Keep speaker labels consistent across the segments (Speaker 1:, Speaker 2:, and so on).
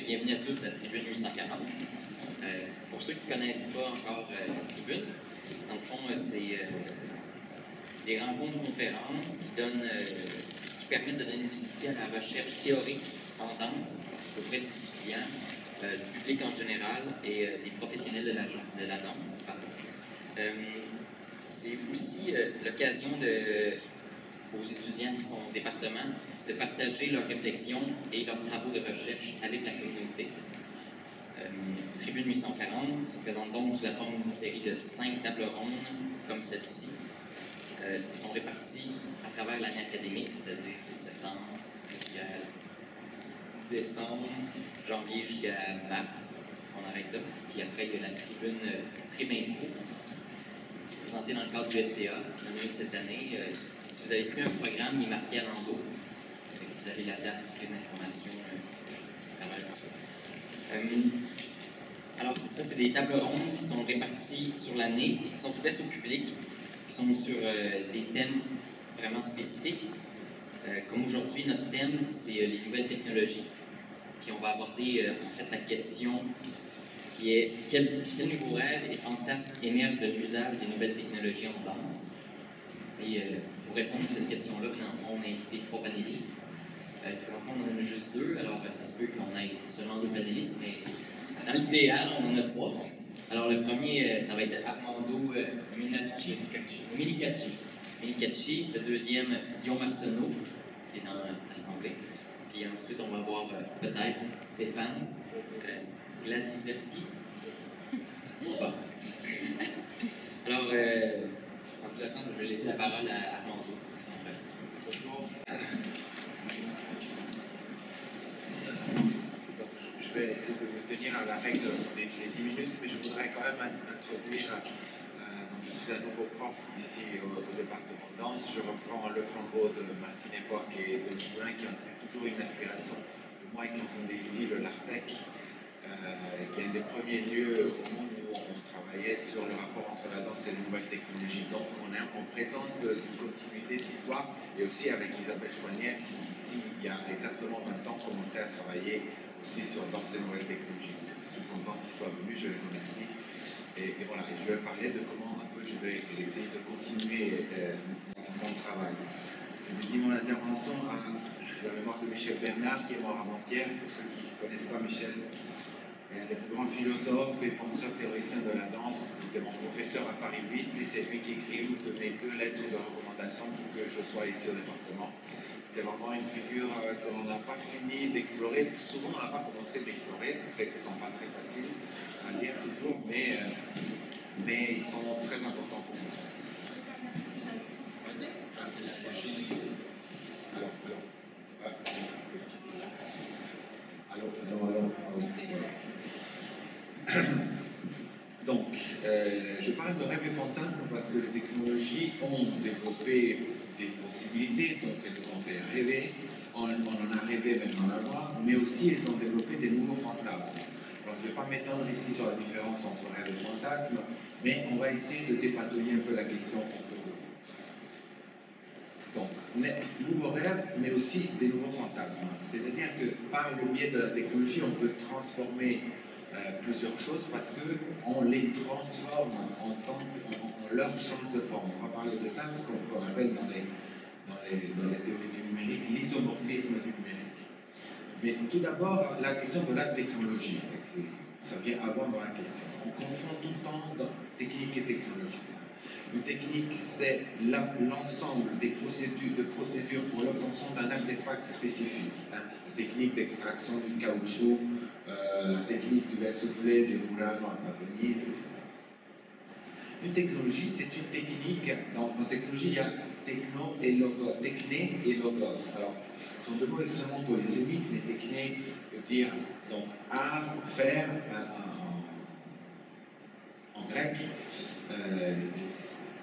Speaker 1: bienvenue à tous à Tribune 840. Euh, pour ceux qui ne connaissent pas encore euh, la Tribune, dans le fond, euh, c'est des rencontres conférences qui, qui permettent de donner une visibilité à la recherche théorique en danse auprès des étudiants, du public en général et des professionnels de la, de la danse. c'est aussi l'occasion aux étudiants qui sont au département de partager leurs réflexions et leurs travaux de recherche avec la communauté. Euh, Tribune 840 se présente donc sous la forme d'une série de cinq tables rondes comme celle-ci, euh, qui sont réparties à travers l'année académique, c'est-à-dire septembre jusqu'à décembre, janvier jusqu'à mars. On arrête là. Puis après, il y a la tribune Tribune qui est présentée dans le cadre du FTA, de cette année. Euh, si vous avez pris un programme, il est marqué à l'endos vous avez la date, toutes les informations euh. Euh, alors, c'est ça, c'est des tables rondes qui sont réparties sur l'année et qui sont ouvertes au public, qui sont sur euh, des thèmes vraiment spécifiques. comme aujourd'hui, notre thème, c'est les nouvelles technologies. Puis on va aborder en fait la question qui est quel, quel nouveau rêve et fantasme émerge de l'usage des nouvelles technologies en danse? Et pour répondre à cette question-là, on a invité trois panélistes. Euh, on en a juste deux, alors ça se peut qu'on ait seulement deux panélistes, mais dans l'idéal, on en a trois. Alors le premier, euh, ça va être Armando euh, Minacci, Minicacci. Le deuxième, Guillaume Arsenault, qui est dans l'Assemblée. Puis ensuite, on va voir peut-être Stéphane Gladizewski. Bon. Alors, sans plus attendre, je vais laisser la parole à Armando. Bonjour.
Speaker 2: Vais essayer de me tenir à la règle des, 10 minutes, mais je voudrais quand même introduire. Euh, je suis un nouveau prof ici au, département de danse. Je reprends le flambeau de Martine Époque et de Moulin qui ont toujours une inspiration de moi qui ont fondé ici le LARTEC, euh, qui est un des premiers lieux au monde sur le rapport entre la danse et les nouvelles technologies. Donc on est en présence d'une continuité d'histoire et aussi avec Isabelle Chouanière qui ici, il y a exactement 20 ans, commençait à travailler aussi sur, dans ces nouvelles technologies. Je suis content qu'ils soient venus, je les remercie. Et, voilà, je vais parler de comment un peu je vais essayer de continuer euh, mon, travail. Je dédie mon intervention à la mémoire de Michel Bernard, qui est mort avant-hier, pour ceux qui ne connaissent pas Michel, un des plus grands philosophes et penseurs théoriciens de la danse. Il était mon professeur à Paris 8 et c'est lui qui écrit une de mes deux lettres de recommandation pour que je sois ici au département c'est vraiment une figure euh, que l'on n'a pas fini d'explorer. Souvent, on n'a pas commencé d'explorer. Ces textes ne sont pas très faciles à lire toujours, mais, euh, ils sont très importants pour nous. Alors, alors, alors, Donc, euh, je parle de rêve et fantasme parce que les technologies ont développé des possibilités, donc elles nous ont fait rêver, on, en a rêvé même dans la loi, mais aussi elles ont développé des nouveaux fantasmes. Alors je ne vais pas m'étendre ici sur la différence entre rêve et fantasme, mais on va essayer de dépatouiller un peu la question Donc, nouveaux rêves, mais aussi des nouveaux fantasmes. C'est-à-dire que par le biais de la technologie, on peut transformer plusieurs choses parce qu'on les transforme en tant on, leur change de forme. On va parler de ça, ce qu'on appelle dans les, dans, les, dans les théories du numérique l'isomorphisme du numérique. Mais tout d'abord, la question de la technologie, ça vient avant dans la question. On confond tout le temps technique et technologie. Une technique, c'est l'ensemble des procédures, de procédures pour l'obtention d'un artefact spécifique. Hein. Technique d'extraction du caoutchouc, euh, la technique du verre soufflé, des moulins à Venise, etc. Une technologie, c'est une technique. Dans, la technologie, il y a techno et logos, techné et logos. Alors, ce sont deux mots extrêmement polysémiques, mais techné veut dire donc art, faire en, en grec, euh,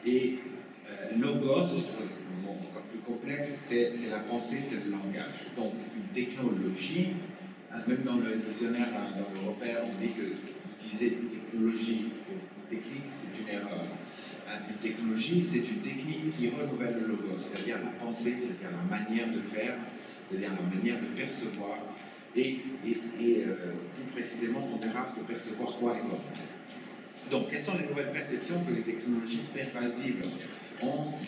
Speaker 2: et euh, logos, un mot encore plus complexe, c'est la pensée, c'est le langage. Donc, une technologie Hein, même dans le dictionnaire hein, dans l'européen, on dit que utiliser une technologie ou une technique, c'est une erreur. Hein, une technologie, c'est une technique qui renouvelle le logo, c'est-à-dire la pensée, c'est-à-dire la manière de faire, c'est-à-dire la manière de percevoir et, euh, plus précisément, on verra de percevoir quoi et comment. Donc, quelles sont les nouvelles perceptions que les technologies pervasives?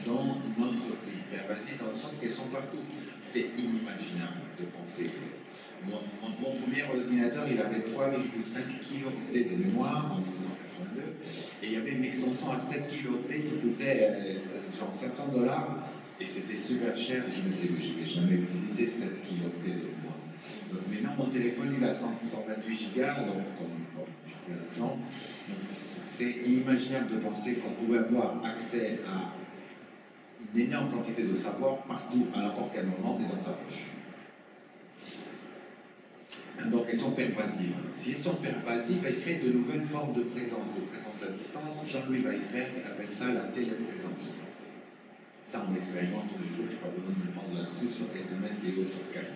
Speaker 2: Dans notre vie Pervasives dans le sens qu'elles sont partout. C'est inimaginable de penser. Mon, mon, premier ordinateur, il avait 3,5 kg de mémoire en 1982, et il y avait une extension à 7 kg qui coûtait euh, genre 500 dollars, et c'était super cher. Je me disais, je ne jamais utiliser 7 kg de mémoire. Donc, maintenant, mon téléphone, il a 128 gigas, donc comme, comme j'ai plein d'argent, c'est inimaginable de penser qu'on pouvait avoir accès à une énorme quantité de savoir partout, à n'importe quel moment et dans sa poche. Donc elles sont pervasives. Si elles sont pervasives, elles créent de nouvelles formes de présence, de présence à distance. Jean-Louis Weisberg appelle ça la téléprésence. Ça, on expérimente tous les jours, je n'ai pas besoin de me prendre là-dessus sur SMS et autres Skype.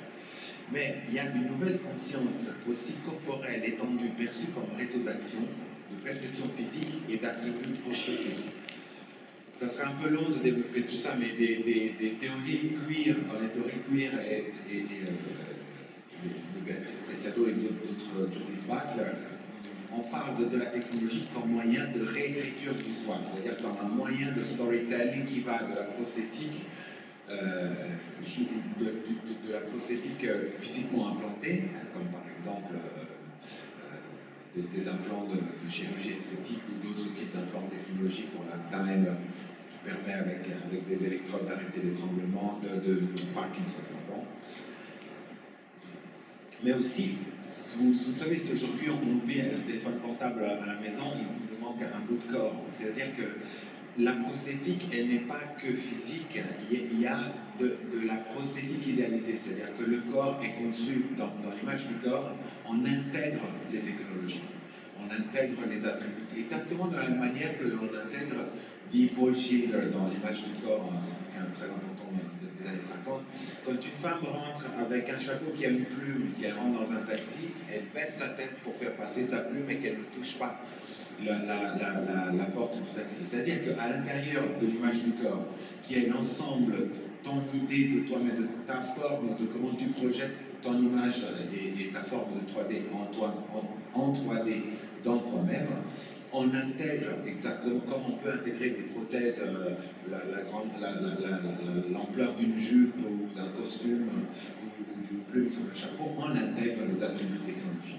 Speaker 2: Mais il y a une nouvelle conscience aussi corporelle, étendue, perçue comme réseau d'action, de perception physique et d'attributs prosthétiques. Ça serait un peu long de développer tout ça, mais des, théories queer, dans les théories queer et, et, euh, de Béatrice Preciado et d'autres Judith Butler, on parle de, la technologie comme moyen de réécriture du soi, c'est-à-dire comme un moyen de storytelling qui va de la prosthétique, euh, de, la prosthétique euh, physiquement implantée, hein, comme par exemple des, implants de, chirurgie esthétique ou d'autres types d'implants technologiques pour l'Alzheimer permet avec, avec des électrodes d'arrêter l'étranglement de, de, Parkinson. Mais aussi, vous, vous savez, si aujourd'hui on oublie le téléphone portable à la maison, il nous manque un bout de corps. C'est-à-dire que la prosthétique, elle n'est pas que physique, il y a de, de la prosthétique idéalisée, c'est-à-dire que le corps est conçu dans, dans l'image du corps, on intègre les technologies, on intègre les attributs, exactement de la même manière que l'on intègre dit Paul Schiller dans l'image du corps, un bouquin très important des années 50. Quand une femme rentre avec un chapeau qui a une plume, qu'elle rentre dans un taxi, elle baisse sa tête pour faire passer sa plume et qu'elle ne touche pas la, porte du taxi. C'est-à-dire qu'à l'intérieur de l'image du corps, qui est l'ensemble, ton idée de toi-même, de ta forme, de comment tu projettes ton image et, ta forme de 3D en, toi, en, 3D dans toi-même, on intègre exactement comme on peut intégrer des prothèses, euh, l'ampleur d'une jupe ou d'un costume ou, d'une plume sur le chapeau, on intègre les attributs technologiques.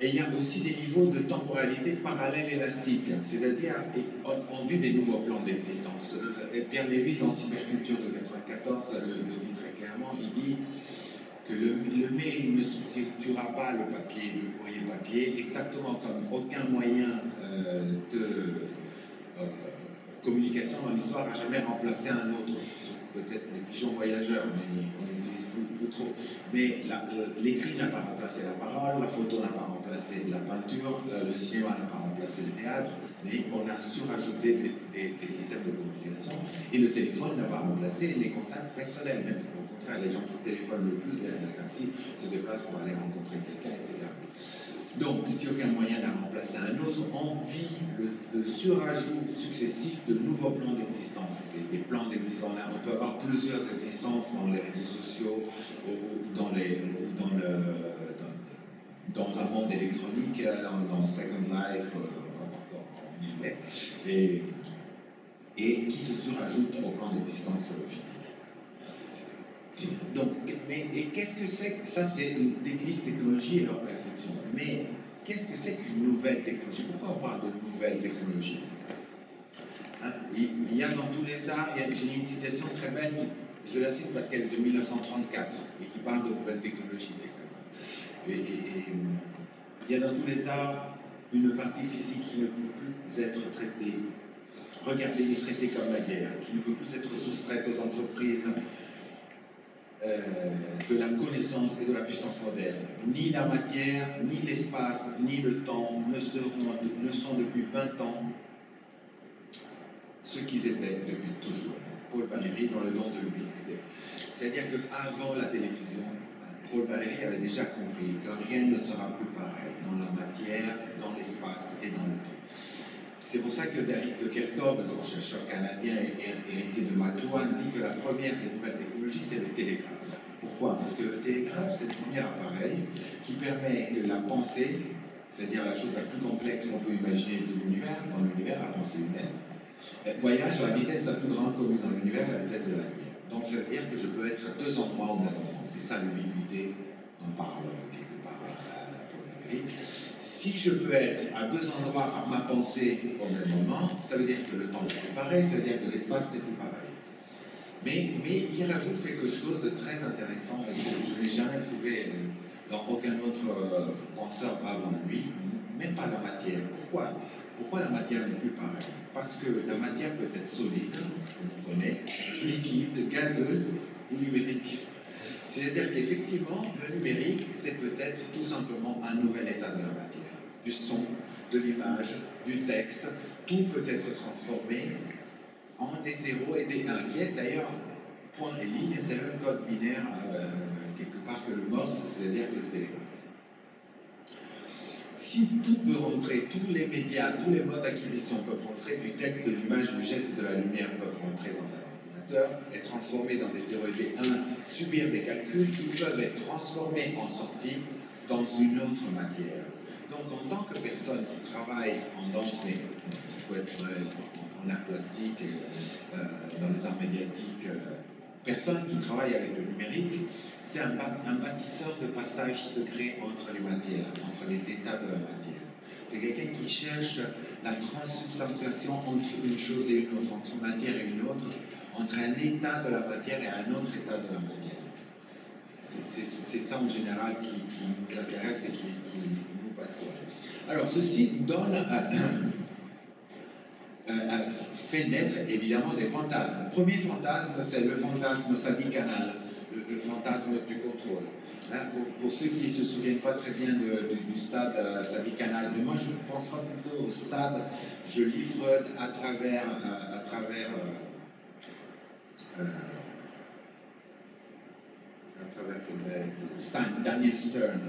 Speaker 2: Et il y a aussi des niveaux de temporalité parallèle élastique, c'est-à-dire on, vit des nouveaux plans d'existence. Et Pierre Lévy, dans Cyberculture de 1994, le, dit très clairement, il dit que le, mail ne substituera pas le papier, le courrier papier, exactement comme aucun moyen euh, de euh, communication dans l'histoire n'a jamais remplacé un autre, sauf peut-être les pigeons voyageurs, mais on n'utilise plus, trop. Mais l'écrit n'a pas remplacé la parole, la photo n'a pas remplacé la peinture, euh, le cinéma n'a pas remplacé le théâtre, mais on a surajouté des, des, systèmes de communication et le téléphone n'a pas remplacé les contacts personnels. Même les gens qui téléphonent le plus derrière le taxi se déplacent pour aller rencontrer quelqu'un, etc. Donc, si aucun moyen n'a remplacé un autre, on vit le, surajout successif de nouveaux plans d'existence. Des, plans d'existence, on peut avoir plusieurs existences dans les réseaux sociaux ou dans, le, dans, un monde électronique, dans, Second Life, euh, et, et qui se surajoutent au plan d'existence physique. Donc, mais qu'est-ce que c'est Ça, c'est technique, technologie et leur perception. Mais qu'est-ce que c'est qu'une nouvelle technologie? Pourquoi on parle de nouvelle technologie? Hein, il, y a dans tous les arts, j'ai une citation très belle, je la cite parce qu'elle est de 1934 et qui parle de nouvelles technologies. Et, il y a dans tous les arts une partie physique qui ne peut plus être traitée, regardée et traitée comme la guerre, qui ne peut plus être soustraite aux entreprises euh, de la connaissance et de la puissance moderne. Ni la matière, ni l'espace, ni le temps ne, sont depuis 20 ans ce qu'ils étaient depuis toujours. Paul Valéry dans le nom de l'ubiquité. C'est-à-dire qu'avant la télévision, Paul Valéry avait déjà compris que rien ne sera plus pareil dans la matière, dans l'espace et dans le temps. C'est pour ça que David de Kerkhove, grand chercheur canadien héritier de McLuhan, dit que la première des nouvelles technologies, c'est le télégraphe. Pourquoi? Parce que le télégraphe, c'est le premier appareil qui permet que la pensée, c'est-à-dire la chose la plus complexe qu'on peut imaginer de l'univers, dans l'univers, la pensée humaine, voyage à la vitesse la plus grande commune dans l'univers, la vitesse de la lumière. Donc ça veut dire que je peux être à deux endroits en même temps. C'est ça l'ubiquité dont parle quelque part pour l'Amérique. Si je peux être à deux endroits par ma pensée au même moment, ça veut dire que le temps n'est plus pareil, ça veut dire que l'espace n'est plus pareil. Mais, il rajoute quelque chose de très intéressant et que je n'ai jamais trouvé dans aucun autre euh, penseur avant lui, même pas la matière. Pourquoi? Pourquoi la matière n'est plus pareille? Parce que la matière peut être solide, on connaît, liquide, gazeuse ou numérique. C'est-à-dire qu'effectivement, le numérique, c'est peut-être tout simplement un nouvel état de la matière. Du son, de l'image, du texte, tout peut être transformé en des zéros et des 1, qui est d'ailleurs point et ligne, c'est le même code binaire euh, quelque part que le morse, c'est-à-dire que le télégraphe. Si tout peut rentrer, tous les médias, tous les modes d'acquisition peuvent rentrer, du texte, de l'image, du geste et de la lumière peuvent rentrer dans un ordinateur, être transformés dans des 0 et des 1, subir des calculs, ils peuvent être transformés en sortie dans une autre matière. Donc en tant que personne qui travaille en danse, mais ça peut être en, art plastique, euh, dans les arts médiatiques, euh, personne qui travaille avec le numérique, c'est un, bâtisseur de passages secrets entre les matières, entre les états de la matière. C'est quelqu'un qui cherche la transsubstantiation entre une chose et une autre, entre une matière et une autre, entre un état de la matière et un autre état de la matière. C'est ça en général qui, nous intéresse et qui, passionne. Alors ceci donne euh, fait naître évidemment des fantasmes. Le premier fantasme, c'est le fantasme sadicanal, le, le fantasme du contrôle. Hein, pour, ceux qui ne se souviennent pas très bien du stade euh, mais moi je ne pense pas plutôt au stade, je lis Freud à travers, euh, à travers, euh, à travers Daniel Stern,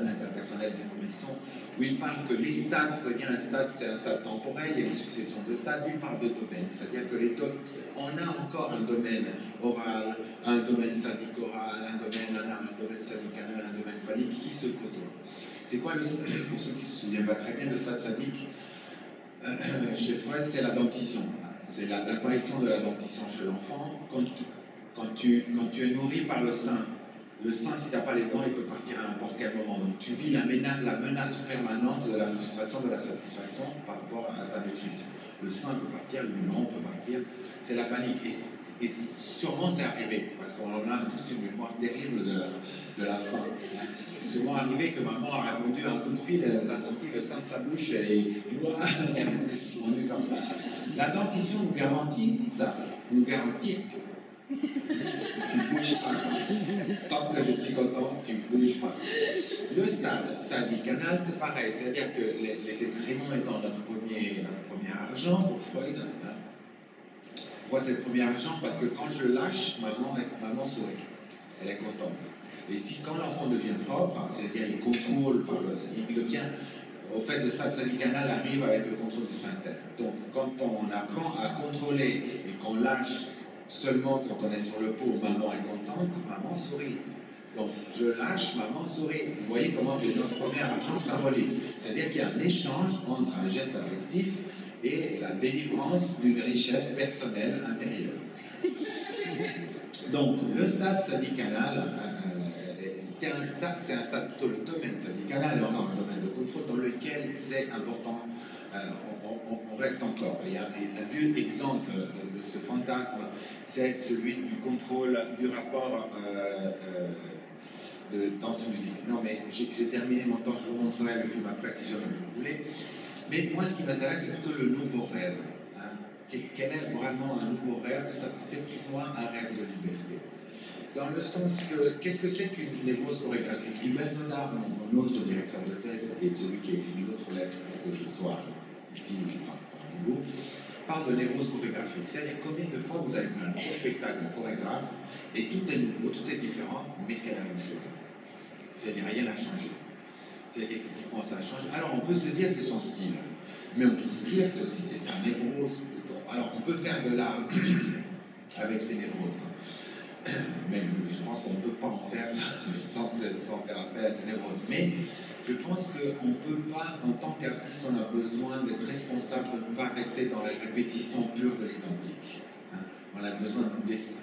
Speaker 2: interpersonnel du nourrisson, où il parle que les stades freudiens, un stade c'est un stade temporel, il y a une succession de stades, lui il parle de domaines, c'est-à-dire que les on a encore un domaine oral, un domaine sadique oral, un domaine anal, un domaine anal, un domaine phallique qui se côtoient. C'est quoi Pour ceux qui ne se souviennent pas très bien, le stade sadique, euh, chez Freud, c'est la dentition. C'est l'apparition de la dentition chez l'enfant. Quand, quand, tu, quand tu es nourri par le sein le sein, si tu n'as pas les dents, il peut partir à n'importe quel moment. Donc tu vis la menace, la menace permanente de la frustration, de la satisfaction par rapport à ta nutrition. Le sein peut partir, le l'humain peut partir, c'est la panique. Et, sûrement c'est arrivé, parce qu'on en a tous une mémoire terrible de la, de la faim. C'est sûrement arrivé que maman a répondu à un coup de fil, elle a sorti le sein de sa bouche et on est comme ça. La dentition nous garantit ça, nous garantit tu bouges pas. Tant que je suis content, tu bouges pas. Le stade canal, c'est pareil. C'est-à-dire que les, les, excréments étant notre premier, notre premier argent pour Freud, hein, moi c'est le premier argent parce que quand je lâche, maman, maman sourit. Elle est contente. Et si quand l'enfant devient propre, c'est-à-dire il contrôle le, il le bien, au fait, le stade canal arrive avec le contrôle du sphincter. Donc, quand on apprend à contrôler et qu'on lâche Seulement quand on est sur le pot, maman est contente, maman sourit. Donc je lâche, maman sourit. Vous voyez comment c'est notre première action symbolique. C'est-à-dire qu'il y a un échange entre un geste affectif et la délivrance d'une richesse personnelle intérieure. Donc le stade syndicanal, euh, c'est un stade, c'est un stade plutôt le domaine syndicanal, encore un domaine de contrôle dans lequel c'est important euh, on, reste encore. Il y a un, vieux exemple de, ce fantasme, c'est celui du contrôle du rapport euh, euh, de danse musique. Non, mais j'ai terminé mon temps, je vous montrerai le film après si jamais vous voulez. Mais moi, ce qui m'intéresse, c'est plutôt le nouveau rêve. Hein. Quel est vraiment un nouveau rêve? C'est pour moi un rêve de liberté. Dans le sens que, qu'est-ce que c'est qu'une névrose chorégraphique? Hubert Nodard, mon, autre directeur de thèse, et celui qui a écrit l'autre lettre pour que je sois ici parle de névrose chorégraphique. C'est-à-dire combien de fois vous avez vu un nouveau spectacle chorégraphe et tout est nouveau, tout est différent, mais c'est la même chose. C'est-à-dire rien n'a changé. C'est esthétiquement ça change. Alors on peut se dire c'est son style, mais on peut se dire c'est aussi c'est sa névrose. Alors on peut faire de l'art avec ses névroses. mais je pense qu'on ne peut pas en faire sans, sans faire appel à ces névroses. Mais je pense qu'on ne peut pas, en tant qu'artiste, on a besoin d'être responsable de ne pas rester dans la répétition pure de l'identique. Hein. On a besoin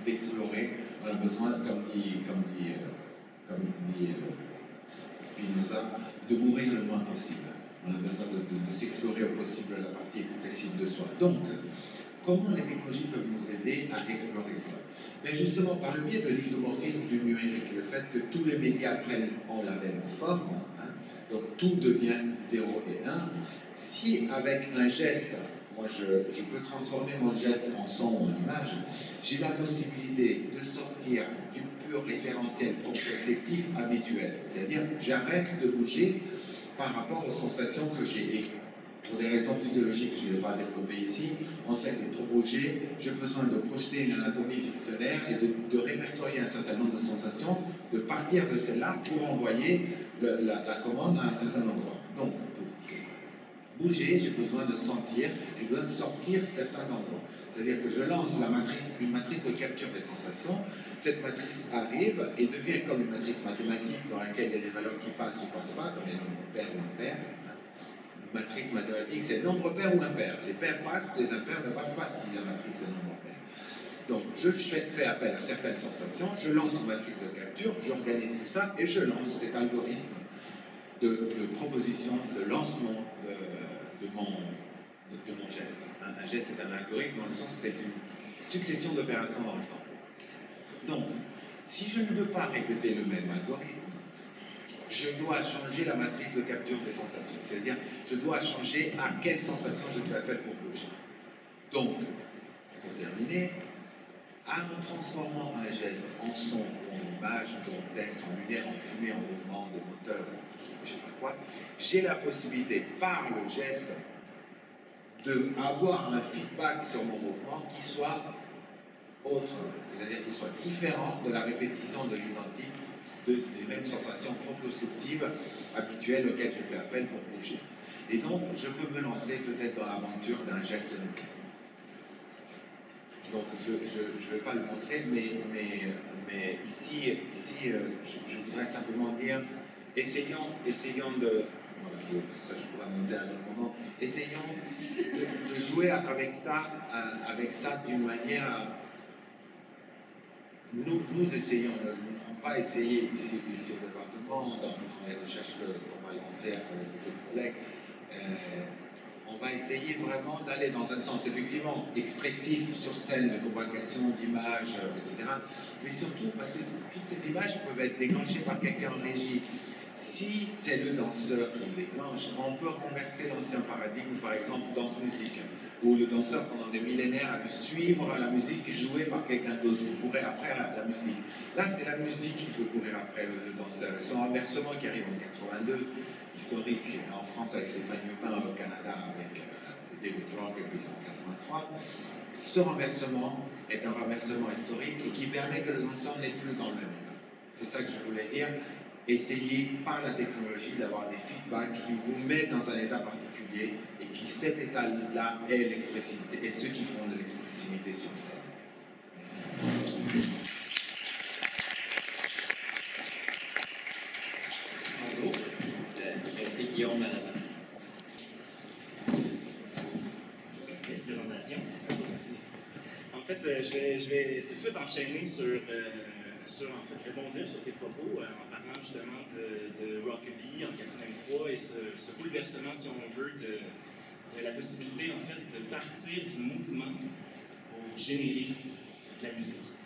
Speaker 2: d'explorer, on a besoin, comme dit, comme dit, euh, comme dit euh, Spinoza, de mourir le moins possible. On a besoin de, de s'explorer au possible la partie expressive de soi. Donc, comment les technologies peuvent nous aider à explorer ça? Mais justement, par le biais de l'isomorphisme du numérique, le fait que tous les médias prennent en la même forme, donc tout devient 0 et 1. Si avec un geste, moi je, peux transformer mon geste en son ou en image, j'ai la possibilité de sortir du pur référentiel proprioceptif habituel. C'est-à-dire j'arrête de bouger par rapport aux sensations que j'ai. Pour des raisons physiologiques, je ne vais pas développer ici, on sait que pour bouger, j'ai besoin de projeter une anatomie fictionnaire et de, répertorier un certain nombre de sensations, de partir de celle-là pour envoyer la, commande à un certain endroit. Donc, pour bouger, j'ai besoin de sentir, j'ai besoin de sortir certains endroits. C'est-à-dire que je lance la matrice, une matrice de capture des sensations. Cette matrice arrive et devient comme une matrice mathématique dans laquelle il y a des valeurs qui passent ou passent pas, comme les nombres pairs ou impairs. Matrice mathématique, c'est nombre pair ou impair. Les pairs passent, les impairs ne passent pas si la matrice est nombre pair. Donc, je fais appel à certaines sensations, je lance une matrice de capture, j'organise tout ça et je lance cet algorithme de, proposition, de lancement de, mon, de, mon, geste. Un, geste est un algorithme dans le sens c'est une succession d'opérations dans le temps. Donc, si je ne veux pas répéter le même algorithme, je dois changer la matrice de capture des sensations. C'est-à-dire, je dois changer à quelle sensation je fais appel pour bouger. Donc, pour terminer, en transformant un geste en son, en image, en texte, en lumière, en fumée, en mouvement, de moteur, je sais pas quoi, j'ai la possibilité, par le geste, d'avoir un feedback sur mon mouvement qui soit autre, c'est-à-dire qui soit différent de la répétition de l'identique des mêmes sensations proprioceptives habituelles auxquelles je fais appel pour bouger. Et donc, je peux me lancer peut-être dans l'aventure d'un geste nouveau. Donc je ne vais pas le montrer, mais, mais, ici, ici euh, je, voudrais simplement dire, essayons, essayons de... Voilà, ça je pourrais monter à un autre moment. Essayons de, jouer avec ça, euh, avec ça d'une manière... Nous, nous essayons, on va essayer ici, au département, dans, les recherches qu'on va lancer avec les autres collègues. Euh, on va essayer vraiment d'aller dans un sens effectivement expressif sur scène, de convocation, d'images, euh, etc. Mais surtout parce que toutes ces images peuvent être déclenchées par quelqu'un en régie. Si c'est le danseur qui le déclenche, on peut renverser l'ancien paradigme, par exemple, danse-musique, où le danseur, pendant des millénaires, a dû suivre la musique jouée par quelqu'un d'autre, qui courait après la, musique. Là, c'est la musique qui peut courir après le, danseur. Et son renversement qui arrive en 82, historique en France avec Stéphane Hupin, au Canada avec euh, David Rock et puis en 83. Ce renversement est un renversement historique et qui permet que le danseur n'est plus dans le même état. C'est ça que je voulais dire. Essayez par la technologie d'avoir des feedbacks qui vous mettent dans un état particulier et qui cet état-là est l'expressivité et ceux qui font de l'expressivité sur scène. Merci.
Speaker 3: Guillaume Présentation. En fait, euh, je vais, je vais, tout de suite enchaîner sur, euh, en fait, je vais bondir sur tes propos euh, en parlant justement de, de Rockabilly en 83 et ce, ce, bouleversement, si on veut, de, de la possibilité en fait de partir du mouvement pour générer de la musique.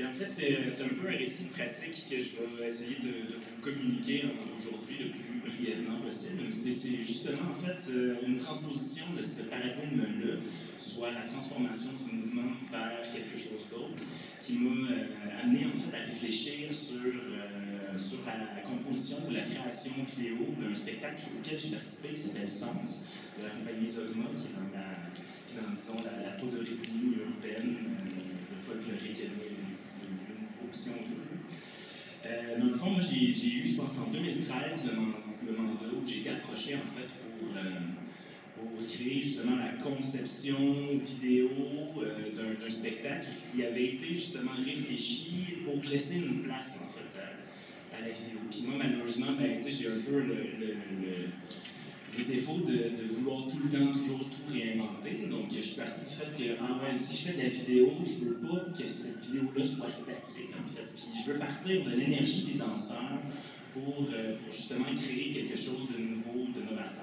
Speaker 3: Puis en fait, c'est un peu un récit pratique que je vais essayer de, de vous communiquer aujourd'hui le plus brièvement possible. C'est justement en fait euh, une transposition de ce paradigme-là, soit la transformation du mouvement vers quelque chose d'autre, qui m'a euh, amené en fait à réfléchir sur, euh, sur la, composition ou la création vidéo d'un spectacle auquel j'ai participé qui s'appelle Sens, de la compagnie Zogma, qui est dans la, qui est dans, disons, la, la urbaine, le folklorique, le, le, nouveau, Euh, dans le fond, moi, j'ai eu, je pense, en 2013, le, mandat où j'ai été approché, en fait, pour, euh, pour créer justement la conception vidéo euh, d'un spectacle qui avait été justement réfléchi pour laisser une place en fait à, la vidéo. Puis moi, malheureusement, ben, j'ai un peu le, le, le, défaut de, vouloir tout le temps, toujours tout réinventer. Donc, je suis parti du fait que, ah ouais, si je fais de la vidéo, je veux pas que cette vidéo-là soit statique, en fait. Puis je veux partir de l'énergie des danseurs pour, euh, pour justement créer quelque chose de nouveau, de novateur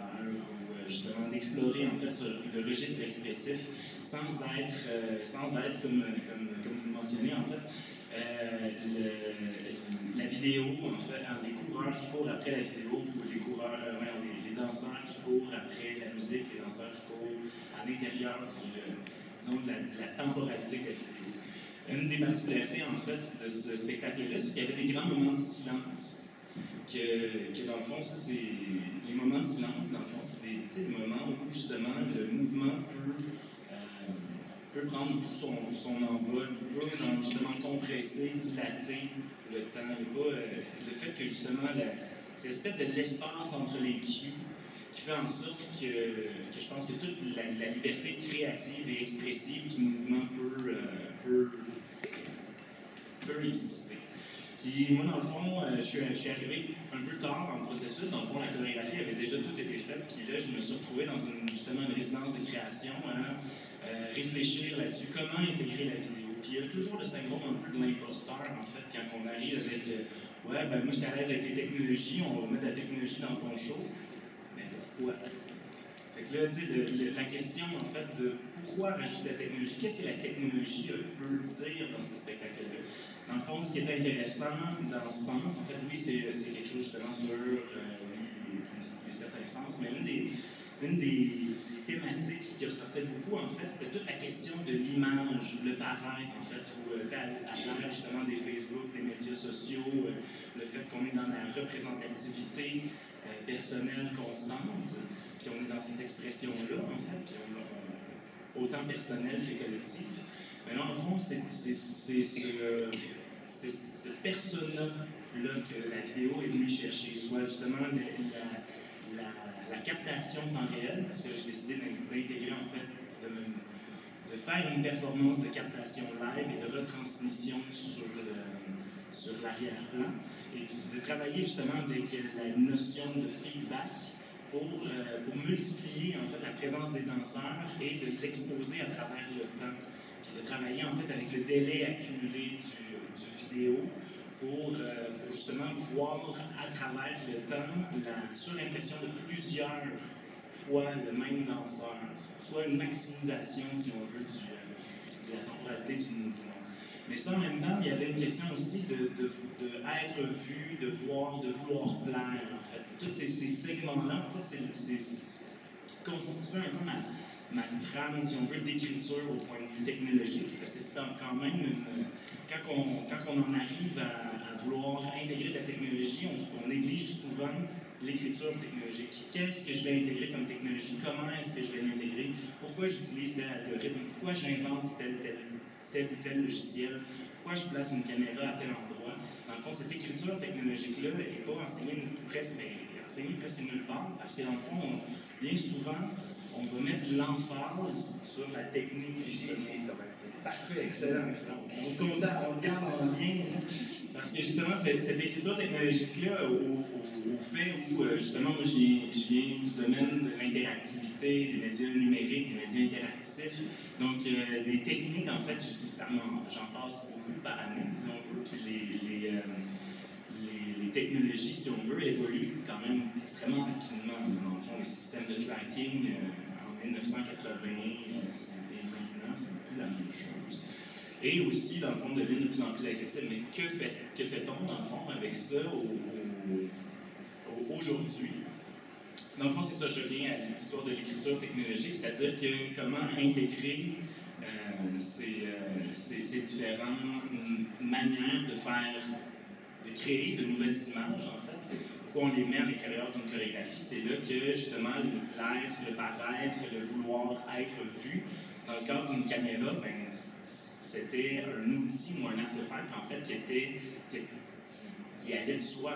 Speaker 3: justement d'explorer en fait le registre expressif sans être, euh, sans être comme, comme, comme, vous le mentionnez en fait, euh, la vidéo en fait, les coureurs qui courent après la vidéo ou les coureurs, euh, les, danseurs qui courent après la musique, les danseurs qui courent à l'intérieur disons, de la, la temporalité de la. Une des particularités en fait de ce spectacle-là, c'est qu'il y avait des grands moments de silence que, que dans le fond, ça, c'est les moments de silence, dans le fond, c'est des, moments où justement le mouvement peut, euh, peut prendre tout son, son envol, peut genre, justement compresser, dilater le temps. Et pas, euh, le fait que justement, c'est l'espèce de l'espace entre les cues qui fait en sorte que, que je pense que toute la, liberté créative et expressive du mouvement peut, euh, peut, peut exister. Puis moi, dans le fond, euh, je, suis, arrivé un peu tard dans le processus. Dans le fond, la chorégraphie avait déjà tout été faite. Puis là, je me suis retrouvé dans une, justement une résidence de création à euh, réfléchir là-dessus, comment intégrer la vidéo. Puis il y a toujours le syndrome un peu de l'imposteur, en fait, quand on arrive avec Ouais, ben moi, je suis à l'aise avec les technologies, on va mettre la technologie dans ton show. Mais pourquoi? Fait que là, tu sais, la question, en fait, de pourquoi rajouter la technologie, qu'est-ce que la technologie peut dire dans ce spectacle-là? Dans le fond, ce qui est intéressant dans ce sens, en fait, oui, c'est quelque chose justement sur euh, les, certains sens, mais une des, une des, thématiques qui ressortait beaucoup, en fait, c'était toute la question de l'image, le paraître, en fait, où, euh, à, à l'ère justement des Facebook, des médias sociaux, euh, le fait qu'on est dans la représentativité personnelle constante, puis on est dans cette expression-là, en fait, puis on, autant personnelle que collective. Mais là, en fond, c'est ce ce persona-là que la vidéo est venue chercher, soit justement la, captation en réel, parce que j'ai décidé d'intégrer en fait, de, de, faire une performance de captation live et de retransmission sur, sur l'arrière-plan, et de travailler justement avec la notion de feedback pour, euh, pour multiplier en fait la présence des danseurs et de l'exposer à travers le temps, puis de travailler en fait avec le délai accumulé du vidéo pour, euh, justement voir à travers le temps la surimpression de plusieurs fois le même danseur, soit une maximisation, si on veut, euh, de la temporalité du mouvement. Mais ça, en même temps, il y avait une question aussi de, vu, de voir, de vouloir plaire, en fait. Tous ces, segments-là, en fait, c'est qui constituent un peu ma, ma trame, si on veut, d'écriture au point de vue technologique, parce que c'est quand même une, quand, on, quand on en arrive à, vouloir intégrer de la technologie, on, néglige souvent l'écriture technologique. Qu'est-ce que je vais intégrer comme technologie? Comment est-ce que je vais l'intégrer? Pourquoi j'utilise tel algorithme? Pourquoi j'invente tel, tel, tel ou tel logiciel? Pourquoi je place une caméra à tel endroit? Dans le fond, cette écriture technologique-là n'est pas enseignée presque, mais enseignée presque nulle part, parce que dans le fond, bien souvent, on va mettre l'emphase sur la technique. Va Parfait, excellent, excellent. On se, on se garde en lien, parce que justement, cette, écriture technologique-là, au, fait où, euh, justement, moi, je viens, du domaine de l'interactivité, des médias numériques, des médias interactifs, donc euh, des techniques, en fait, j'en passe beaucoup par année, disons, puis les, euh, les, les, technologies, si on veut, évoluent quand même extrêmement rapidement. Dans le fond, les systèmes de tracking, en 1980, et maintenant, la même chose. Et aussi, dans le fond, devient de plus en plus accessible. Mais que, fait, que fait-on, dans le fond, avec ça aujourd'hui? Dans le fond, c'est ça, je reviens à l'histoire de l'écriture technologique, c'est-à-dire que comment intégrer euh, ces, euh, ces, ces, différentes manières de faire, de créer de nouvelles images, en fait. Pourquoi on les met à l'intérieur d'une chorégraphie? C'est là que, justement, l'être, le paraître, le vouloir être vu, dans le cadre d'une caméra, ben, c'était un outil ou un artefact en fait qui était qui, allait de soi.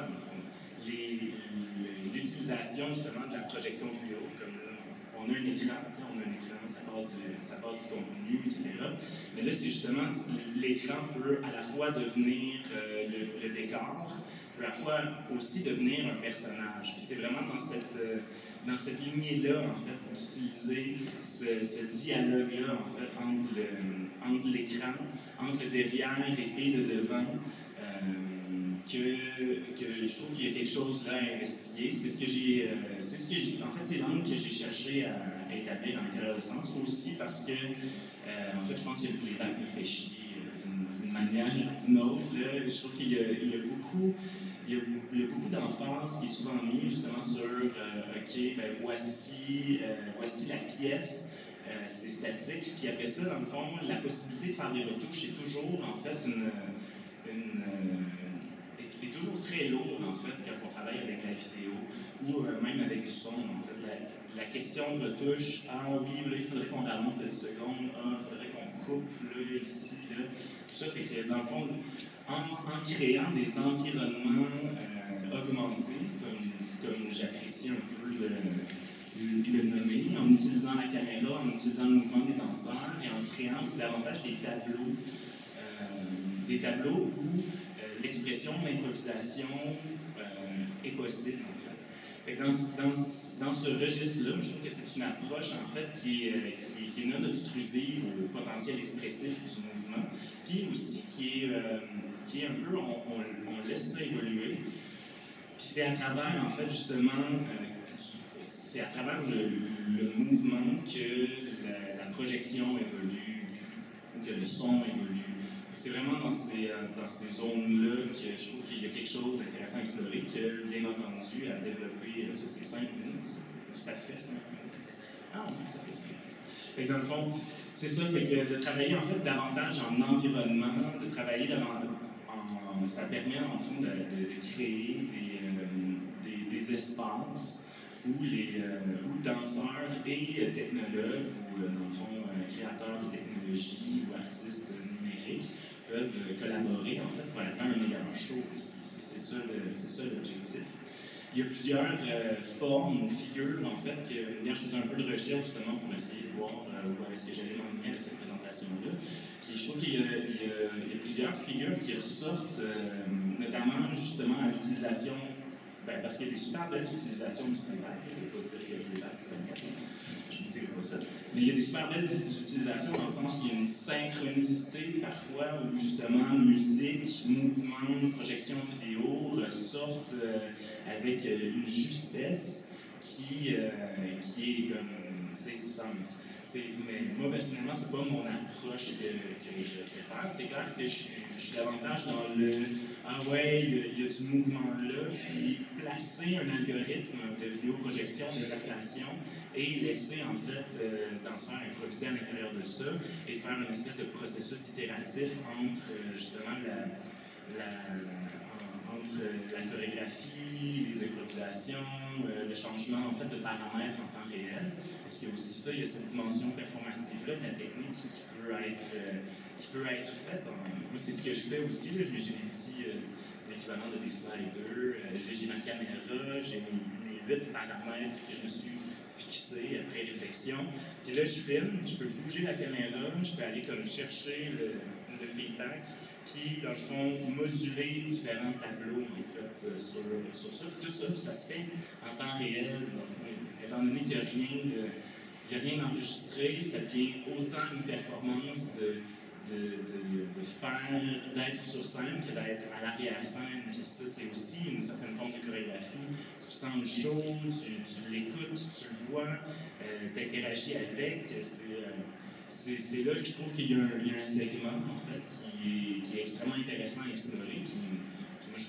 Speaker 3: L'utilisation justement de la projection vidéo, comme là, on a un écran, on a un écran, ça passe du, ça passe du contenu, etc. Mais là, c'est justement, l'écran peut à la fois devenir euh, le, décor, peut à la fois aussi devenir un personnage. c'est vraiment dans cette, euh, cette lignée-là, en fait, d'utiliser ce, ce dialogue-là, en fait, entre l'écran, entre, le derrière et, le devant. Euh, que, que je trouve qu'il y a quelque chose là à investiguer. C'est ce que j'ai, euh, en fait, c'est l'angle que j'ai cherché à, établir dans l'intérieur de sens aussi parce que, en fait, je pense que le playback me fait chier d'une, manière ou d'une autre. Là. Je trouve qu'il y y a beaucoup. Il y, a, beaucoup d'emphase qui est souvent mis justement sur OK, ben voici, voici la pièce, c'est statique. Puis après ça, dans le fond, la possibilité de faire des retouches est toujours en fait une, une toujours très lourd, en fait, quand on travaille avec la vidéo ou euh, même avec du son. En fait, la, question de retouche, ah oui, là, il faudrait qu'on rallonge de secondes, ah, il faudrait qu'on coupe là, ici, là. Tout ça fait que, dans le fond, en, créant des environnements euh, augmentés, comme, j'apprécie un peu le, nommer, en utilisant la caméra, en utilisant le mouvement des danseurs et en créant davantage des tableaux, euh, des tableaux où l'expression, l'improvisation euh, est possible, dans, ce registre-là, je trouve que c'est une approche, en fait, qui est, euh, non obtrusive au potentiel expressif du mouvement, puis aussi qui est, euh, un peu, on, laisse ça évoluer. Puis c'est à travers, en fait, justement, c'est à travers le, le, mouvement que la, la projection évolue, que le son évolue c'est vraiment dans ces, euh, dans ces zones-là que je trouve qu'il y a quelque chose d'intéressant à explorer, que, bien entendu, à développer, euh, ça c'est cinq minutes, ça fait cinq minutes. Ah oui, ça fait cinq minutes. Fait que dans le fond, c'est ça, fait que de travailler en fait davantage en environnement, de travailler davantage ça permet en fond de, de, créer des, euh, des, des, espaces où les où danseurs et technologues, ou dans le fond créateurs de technologie ou artistes numériques peuvent collaborer en fait pour faire un meilleur show C'est ça l'objectif. Il y a plusieurs euh, formes ou figures, en fait, que hier je faisais un peu de recherche justement pour essayer de voir euh, où est-ce que j'allais m'emmener avec cette présentation-là. Je trouve qu'il y, a plusieurs figures qui ressortent, euh, notamment justement à l'utilisation, ben, parce qu'il y a des super belles utilisations du playback. Je ne vais pas dire que le playback c'est un je ne sais Mais il y a des super belles utilisations dans le sens qu'il y a une synchronicité parfois où justement musique, mouvement, projection vidéo ressortent euh, avec euh, une justesse qui, euh, qui est comme. Mais moi, personnellement, c'est pas mon approche que, je préfère. C'est clair que je, suis davantage dans le Ah ouais, il y, a du mouvement là, puis placer un algorithme de vidéoprojection, de captation, et laisser en fait euh, danseur improviser à l'intérieur de ça, et faire une espèce de processus itératif entre euh, justement la, la entre la chorégraphie, les improvisations, euh, le changement en fait de paramètres en Parce qu'il y a aussi ça, il y a cette dimension performative-là de la technique qui, peut être, euh, qui peut être faite. moi, c'est ce que je fais aussi. J'ai des petits euh, équivalents de des sliders, j'ai ma caméra, j'ai mes, huit paramètres que je me suis fixés après réflexion. Puis là, je filme, je peux bouger la caméra, je peux aller comme chercher le, feedback puis, dans le fond, moduler différents tableaux, en fait, euh, sur, sur ça. tout ça, ça se fait en temps réel. Étant donné qu'il n'y a rien d'enregistré, ça devient autant une performance de, faire, d'être sur scène que d'être à l'arrière-scène. Puis ça, c'est aussi une certaine forme de chorégraphie. Tu sens le show, tu, l'écoutes, tu le vois, euh, tu interagis avec. C'est, euh, c'est là que je trouve qu'il y, a un segment, en fait, qui est, extrêmement intéressant à explorer. Moi, je,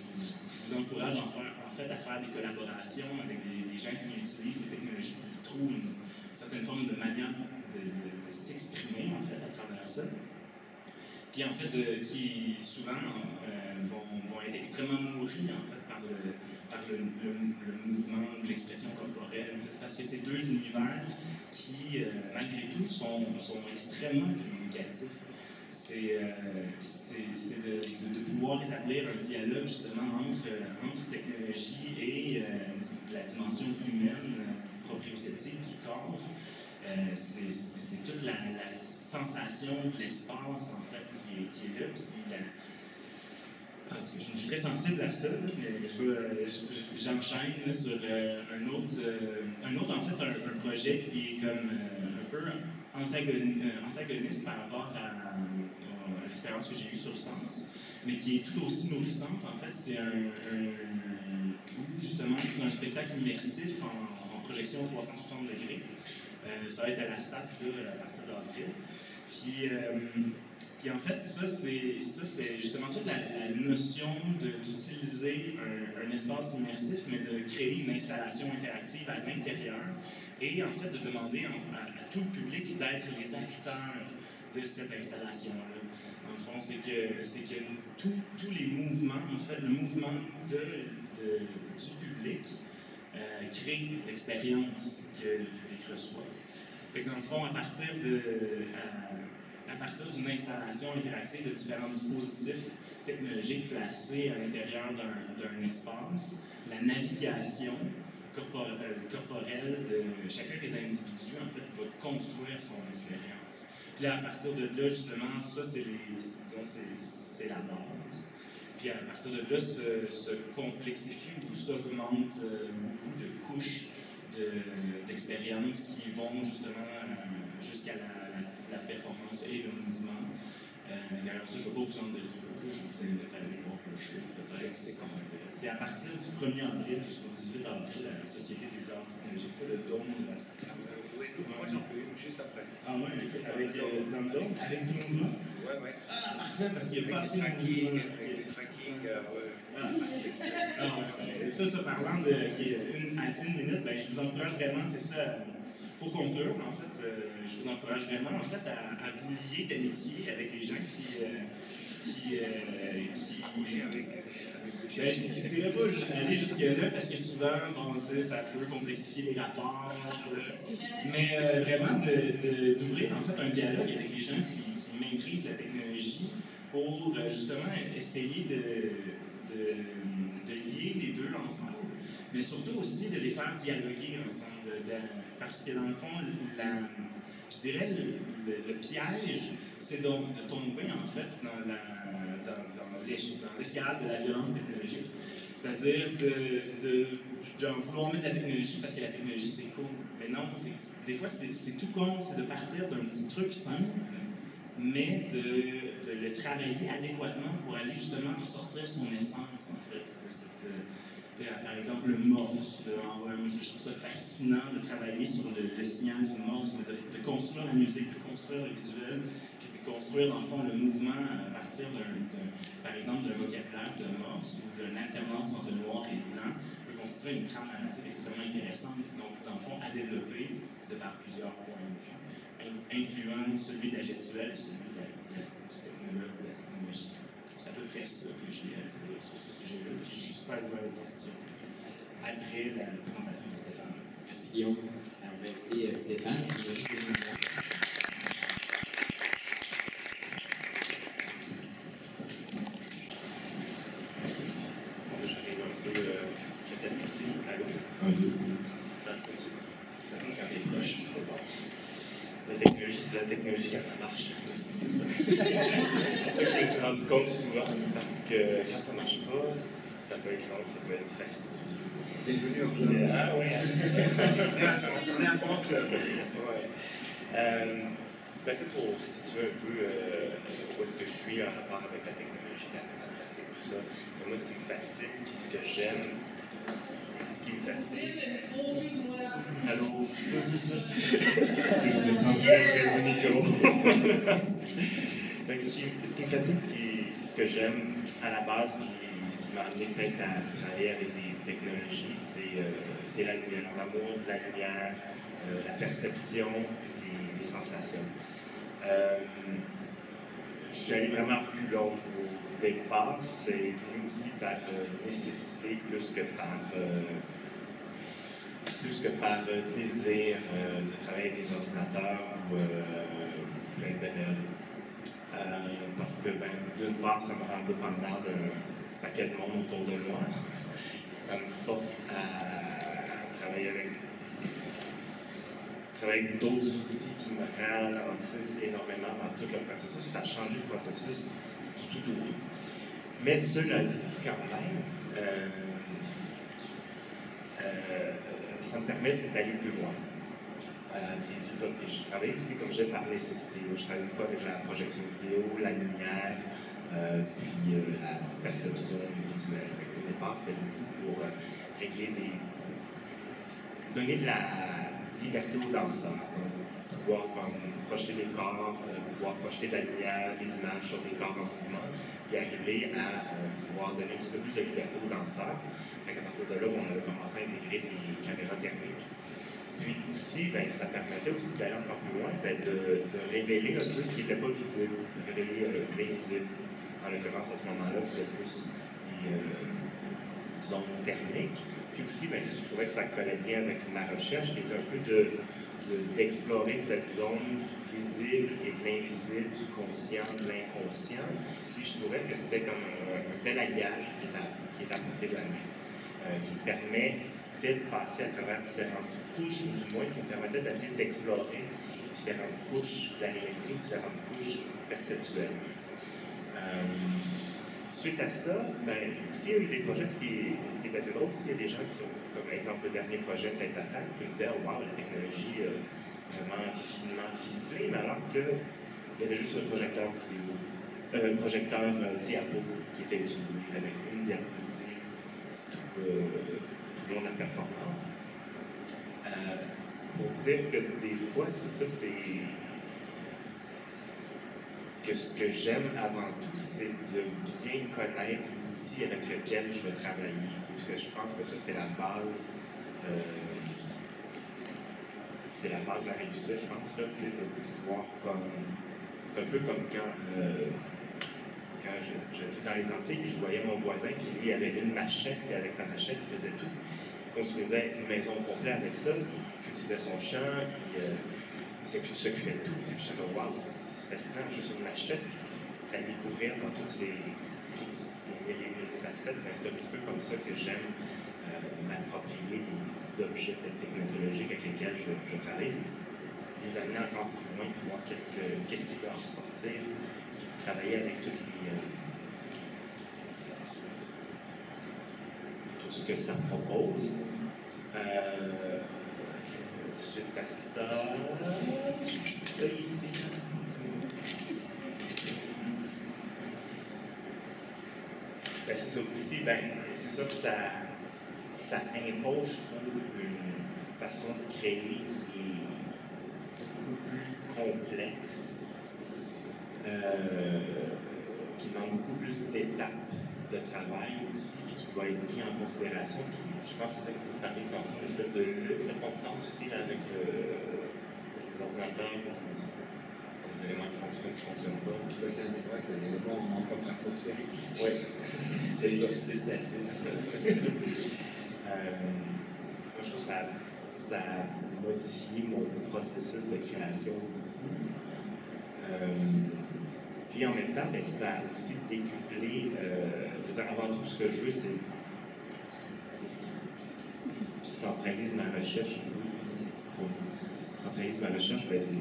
Speaker 3: vous encourage en, faire, à faire des collaborations avec des, gens qui utilisent des technologies, qui trouvent une certaine forme de manière de, s'exprimer, en fait, à travers ça. Puis, en fait, qui souvent euh, vont, vont, être extrêmement nourris, en fait, par le, par le, mouvement, l'expression corporelle, parce que c'est deux univers qui, euh, malgré tout, sont, sont extrêmement communicatifs. C'est euh, de, de, de, pouvoir établir un dialogue justement entre, entre technologie et euh, la dimension humaine proprioceptive du corps. Euh, c'est toute la, sensation de l'espace, en fait, qui est, là, la, parce que je suis très sensible à ça, mais j'enchaîne sur un, autre, un autre, en fait, un, projet qui est comme un peu antagoniste par rapport à, l'expérience que j'ai eue sur Sens, mais qui est tout aussi nourrissante. En fait, c'est un, justement, c'est un spectacle immersif en, projection 360 degrés. Euh, ça va être à la SAP à partir d'avril. Puis, euh, puis en fait, ça, c'est justement toute la, notion d'utiliser un, un, espace immersif, mais de créer une installation interactive à l'intérieur et en fait de demander à, tout le public d'être les acteurs de cette installation-là. Le fond, c'est que, c'est que tous les mouvements, en fait, le mouvement du public euh, crée l'expérience que le public reçoit. Fait dans le fond, à partir de, à, partir d'une installation interactive de différents dispositifs technologiques placés à l'intérieur d'un espace, la navigation euh, corporelle de chacun des individus, en fait, va construire son expérience. Puis là, à partir de là, justement, ça, c'est la base. Puis à partir de là, se, se complexifie ou s'augmente euh, beaucoup de couches d'expériences qui vont justement euh, jusqu'à la, la, performance et le mouvement. Euh, derrière ça, je ne vais pas vous en dire trop. Je vous invite à aller voir le show. Peut-être c'est à partir du 1er avril jusqu'au 18 avril la Société des Arts technologiques, le dôme de la
Speaker 4: moi j'en fais une juste après.
Speaker 3: Ah avec, euh, le dôme, avec mouvement
Speaker 4: Oui, oui.
Speaker 3: Ah, parfait, parce qu'il n'y a pas assez de
Speaker 4: mouvement. Avec du tracking, euh,
Speaker 3: ah, ça, ça, parlant de qui est une, à une minute, ben, je vous encourage vraiment, c'est ça, pour conclure, en fait, euh, je vous encourage vraiment, en fait, à, vous lier d'amitié avec des gens qui, euh, qui, euh, qui,
Speaker 4: avec
Speaker 3: ben, je ne dirais pas aller jusque-là parce que souvent, bon, ça peut complexifier les rapports. Mais euh, vraiment d'ouvrir en fait un dialogue avec les gens qui, maîtrisent la technologie pour euh, justement essayer de, de, lier les deux ensemble, mais surtout aussi de les faire dialoguer ensemble. parce que dans le fond, la, je dirais le, piège, c'est de tomber en fait dans la dans l'escalade de la violence technologique. C'est-à-dire de, de, vouloir mettre la technologie parce que la technologie c'est cool. Mais non, des fois c'est tout con, c'est de partir d'un petit truc simple, mais de, de, le travailler adéquatement pour aller justement ressortir son essence en fait. par exemple, le morse, je trouve ça fascinant de travailler sur le, signal du morse, de, de, construire la musique, de construire le visuel, de construire dans le fond le mouvement à partir d'un par exemple, d'un vocabulaire de morse ou d'une alternance entre noir et blanc peut constituer une trame narrative extrêmement intéressante, donc, dans le fond, à développer de par plusieurs points de vue, incluant celui de la gestuelle et celui de la, technologie. C'est à peu près ça que j'ai à dire sur ce sujet-là, puis je suis super ouvert aux questions après la présentation de Stéphane.
Speaker 5: Merci Guillaume. On va inviter Stéphane qui est
Speaker 6: rendu compte souvent parce que quand ça marche pas, ça peut être long, ça peut être fastidieux.
Speaker 4: Bienvenue au club.
Speaker 6: Ah oui,
Speaker 4: on est un grand club.
Speaker 6: Ouais. Euh, ben, pour situer un peu euh, où est-ce que je suis en rapport avec la technologie, la, pratique, tout ça, moi, ce qui me fascine, puis ce que j'aime, ce qui me fascine. Allô? je me sens bien du micro. ce, qui, ce qui me fascine, puis ce que j'aime à la base, puis ce qui m'a amené peut-être à travailler avec des technologies, c'est euh, la lumière, l'amour de la lumière, euh, la perception, les, les sensations. Euh, je suis allé vraiment reculons au départ, c'est venu aussi par nécessité plus que par plus que par désir de travailler avec des ordinateurs ou plein de euh, parce que, ben, d'une part, ça me rend dépendant d'un paquet de monde autour de moi. Ça me force à travailler avec travaille avec d'autres outils qui me ralentissent énormément dans tout le processus. Ça a changé le processus du tout au. Mais cela dit, quand même, euh, euh, ça me permet d'aller plus loin. Euh, c'est ça. Puis je travaille aussi, comme j'ai par nécessité. Je travaille pas avec la projection vidéo, la lumière, puis la perception visuelle. Au départ, c'était beaucoup pour régler des. donner de la liberté aux danseurs. pouvoir comme, projeter des corps, pouvoir projeter de la lumière, des images sur des corps en mouvement, arriver à euh, pouvoir donner un petit peu plus de liberté aux danseurs. Fait à partir de là, on a commencé à intégrer des caméras thermiques. Puis aussi, ben, ça permettait aussi d'aller encore plus loin, ben, de, de, révéler un peu ce qui n'était pas visible, de révéler euh, l'invisible. En l'occurrence, à ce moment-là, c'était plus des euh, zones thermiques. Puis aussi, ben, je trouvais que ça collait bien avec ma recherche, qui était un peu de, d'explorer cette zone du visible et de l'invisible, du conscient, de l'inconscient. Puis je trouvais que c'était comme un, bel alliage qui est à, qui de la main, euh, qui permet de passer à travers différentes couches, ou du moins qui me permettait d'essayer d'explorer différentes couches de la réalité, différentes couches perceptuelles. Euh, suite à ça, ben, il y a eu des projets, ce qui est, assez drôle, aussi, il y a des gens qui ont, comme exemple le dernier projet Tête à Tête, qui disaient, oh, wow, la technologie euh, vraiment finement ficelée, mais alors qu'il y avait juste un projecteur vidéo, euh, un projecteur euh, diapo qui était utilisé avec une diapositive tout, tout le long de la performance. Pour dire que des fois, ça, c'est que ce que j'aime avant tout, c'est de bien connaître l'outil avec lequel je vais travailler. Parce que je pense que ça, c'est la base. Euh, c'est la base de la réussite, je pense, là, de pouvoir comme. C'est un peu comme quand, euh, quand j'étais dans les Antilles, puis je voyais mon voisin qui lui avait une machette, et avec sa machette, il faisait tout. Il construisait une maison complète avec ça, il cultivait son champ, il, euh, il s'occupait de tout. Puis je me wow, c'est fascinant, juste une machette, à découvrir dans toutes ces, toutes ces mille facettes. Ben, c'est un petit peu comme ça que j'aime euh, m'approprier des objets technologiques avec lesquels je, travaille. Les amener encore plus loin pour voir qu'est-ce, que, qu'est-ce qui en ressortir. Travailler avec les, euh, tout ce que ça propose. Euh, suite à ça, ici, ben, c'est ça aussi, ben, c'est sûr que ça, ça impose, je trouve, une façon de créer qui est beaucoup plus complexe, euh, qui demande beaucoup plus d'étapes de travail aussi, puis qui doit être pris en considération. Je pense que c'est ça que vous parlez une espèce de lutte constante aussi là, avec les ordinateurs les éléments qui fonctionnent, qui ne fonctionnent pas.
Speaker 2: C'est un ouais, un élément comme atmosphérique.
Speaker 6: Oui, c'est l'électricité statique. euh, moi, je trouve que ça, ça a modifié mon processus de création. Euh, puis en même temps, ben, ça a aussi décuplé. Euh, je veux dire, avant tout, ce que je veux, c'est ce qui centralise ma recherche. Pour centralise ma recherche, ben, c'est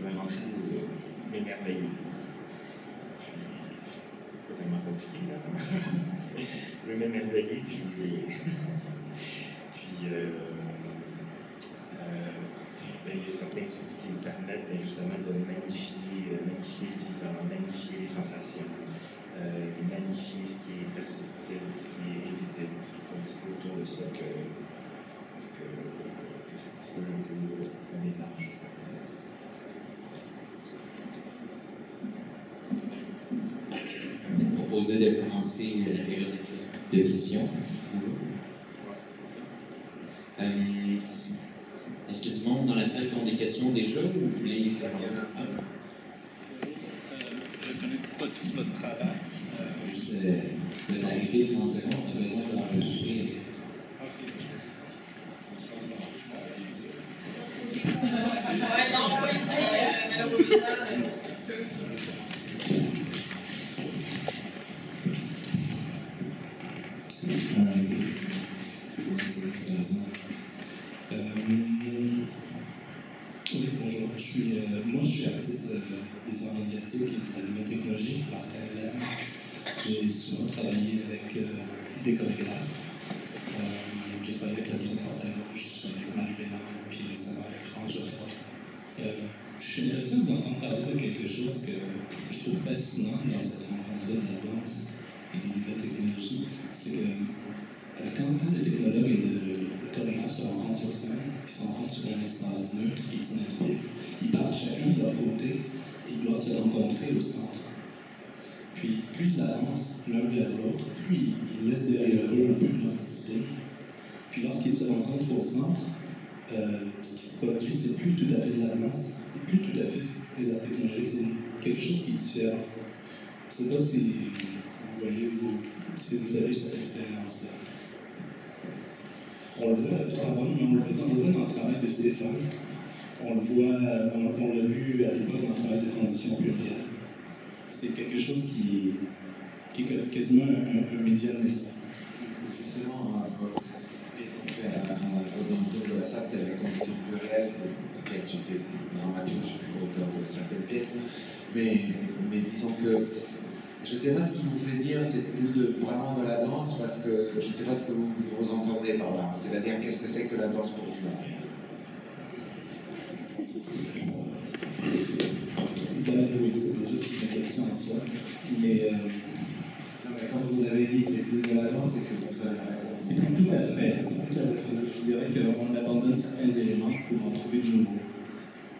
Speaker 6: je vais euh, m'émerveiller. C'est tellement compliqué, là. je m'émerveiller, puis je puis, euh, euh, ben, il y a certains outils qui me permettent ben, justement de magnifier, euh, magnifier le vivant, magnifier les sensations, euh, magnifier ce qui est perceptible, ce qui est invisible. C'est un petit peu autour de ça que, que, que c'est un petit peu.
Speaker 1: Proposer de commencer la période de questions. Euh, est-ce, qu'il y a du monde dans la salle qui ont des questions déjà ou vous voulez que
Speaker 2: Ah,
Speaker 7: Euh, je ne connais pas tous votre travail. Euh,
Speaker 1: Juste euh, de l'arrêter 30 secondes, on a besoin d'enregistrer.
Speaker 8: Ouais,
Speaker 9: parler de quelque chose que, je trouve fascinant dans cette rencontre-là de la danse et des nouvelles technologies. C'est que euh, quand, quand le technologue et le, le chorégraphe se rencontrent sur scène, ils se rencontrent sur un espace neutre est inhabité. Ils partent chacun de leur côté et ils doivent se rencontrer au centre. Puis plus ils avancent l'un vers l'autre, plus ils laissent derrière eux un peu de leur discipline. Puis lorsqu'ils se rencontrent au centre, euh, ce qui se produit, c'est plus tout à fait de la danse, et plus tout à fait les arts technologiques, c'est quelque chose qui est différent. Je ne sais pas si vous voyez ou si vous avez cette expérience-là. On le voit avant, on le voit, dans, on le travail de Stéphane. On le voit, on, on l'a vu à l'époque dans le travail de conditions plurielles. C'est quelque chose qui, qui est quasiment un, un média naissant.
Speaker 2: Justement, euh, qu'on fait dans le tour de la salle, c'est la condition plurielle, de laquelle j'étais dramaturge, je suis auteur de certaines pièces. Mais, mais disons que je ne sais pas ce qui vous fait dire c'est plus de, vraiment de la danse, parce que je ne sais pas ce que vous, vous entendez par là. C'est-à-dire, qu'est-ce que c'est que la danse pour vous?
Speaker 9: Ben oui, c'est déjà une question en soi. Mais euh,
Speaker 2: Non, mais quand vous avez dit c'est plus de la danse, c'est que vous avez la réponse.
Speaker 9: c'est pas tout à fait. C'est tout à fait. Dirais qu'on abandonne certains éléments pour en trouver de nouveaux.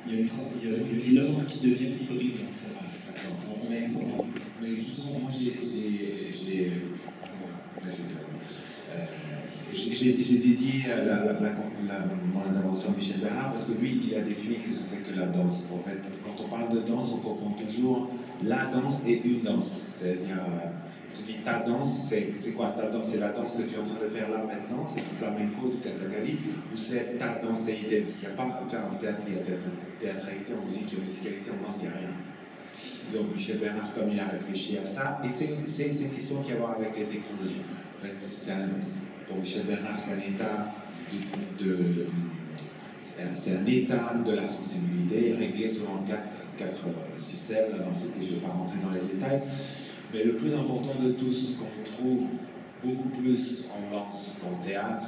Speaker 9: Il y a une, œuvre qui devient hybride.
Speaker 2: D'accord. Mais, justement, moi j'ai. euh, j'ai dédié la, la- la- mon intervention à Michel Bernard parce que lui, il a défini qu'est-ce que c'est que la danse. En fait, quand on parle de danse, on confond toujours la danse et une danse. C'est-à-dire, euh, tu dis ta danse, c'est quoi ta danse? C'est la danse que tu es en train de faire là maintenant, c'est du flamenco, du katakali, ou c'est ta danséité Parce qu'il n'y a pas, en théâtre, il y a théâtralité, en musique, il y a musicalité, en danse, il n'y a rien. Donc Michel Bernard, comme il a réfléchi à ça, et c'est une question qui a à voir avec les technologies. Pour Michel Bernard, c'est un état de, c'est un- état de la sensibilité réglé selon quatre, euh, systèmes. La densité, je ne vais pas rentrer dans les détails, mais le plus important de tous, qu'on trouve beaucoup plus en danse qu'en théâtre,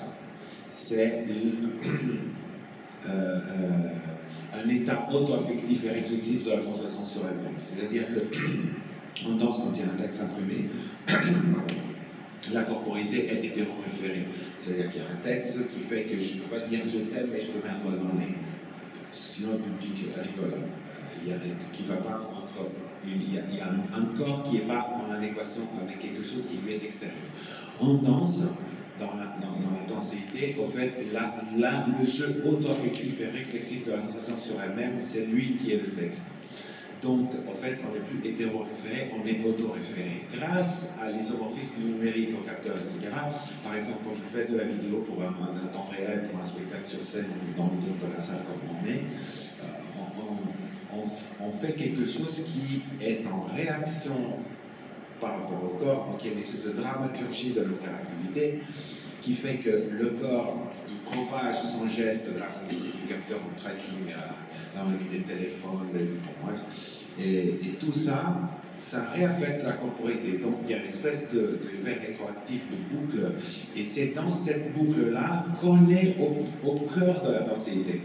Speaker 2: c'est euh, euh, un état auto-affectif et réflexif de la sensation sur elle-même. C'est-à-dire que en danse, quand il y a un texte imprimé, la corporité est hétéro-référée. C'est-à-dire qu'il y a un texte qui fait que je ne peux pas dire je t'aime, mais je te mets un doigt dans le nez. Sinon, le public rigole. Euh, Il y a un qui ne va pas entre. Il y a, un, corps qui n'est pas en adéquation avec quelque chose qui lui est extérieur. En danse, dans la, dans, la densité, au fait, là, le jeu auto-affectif et réflexif de la sensation sur elle-même, c'est lui qui est le texte. Donc, en fait, on n'est plus hétéro-référé, on est auto-référé. Grâce à l'isomorphisme numérique au capteur, etc. Par exemple, quand je fais de la vidéo pour un, temps réel, pour un spectacle sur scène, dans le dos de la salle comme on est, on- fait quelque chose qui est en réaction par rapport au corps, donc il y a une espèce de dramaturgie de l'interactivité qui fait que le corps, propage son geste. Grâce à des capteurs en tracking, là on a mis des téléphones, et tout ça, ça réaffecte la corporité. Donc il y a une espèce de, fait rétroactif de boucle, et c'est dans cette boucle-là qu'on est au, cœur de la densité.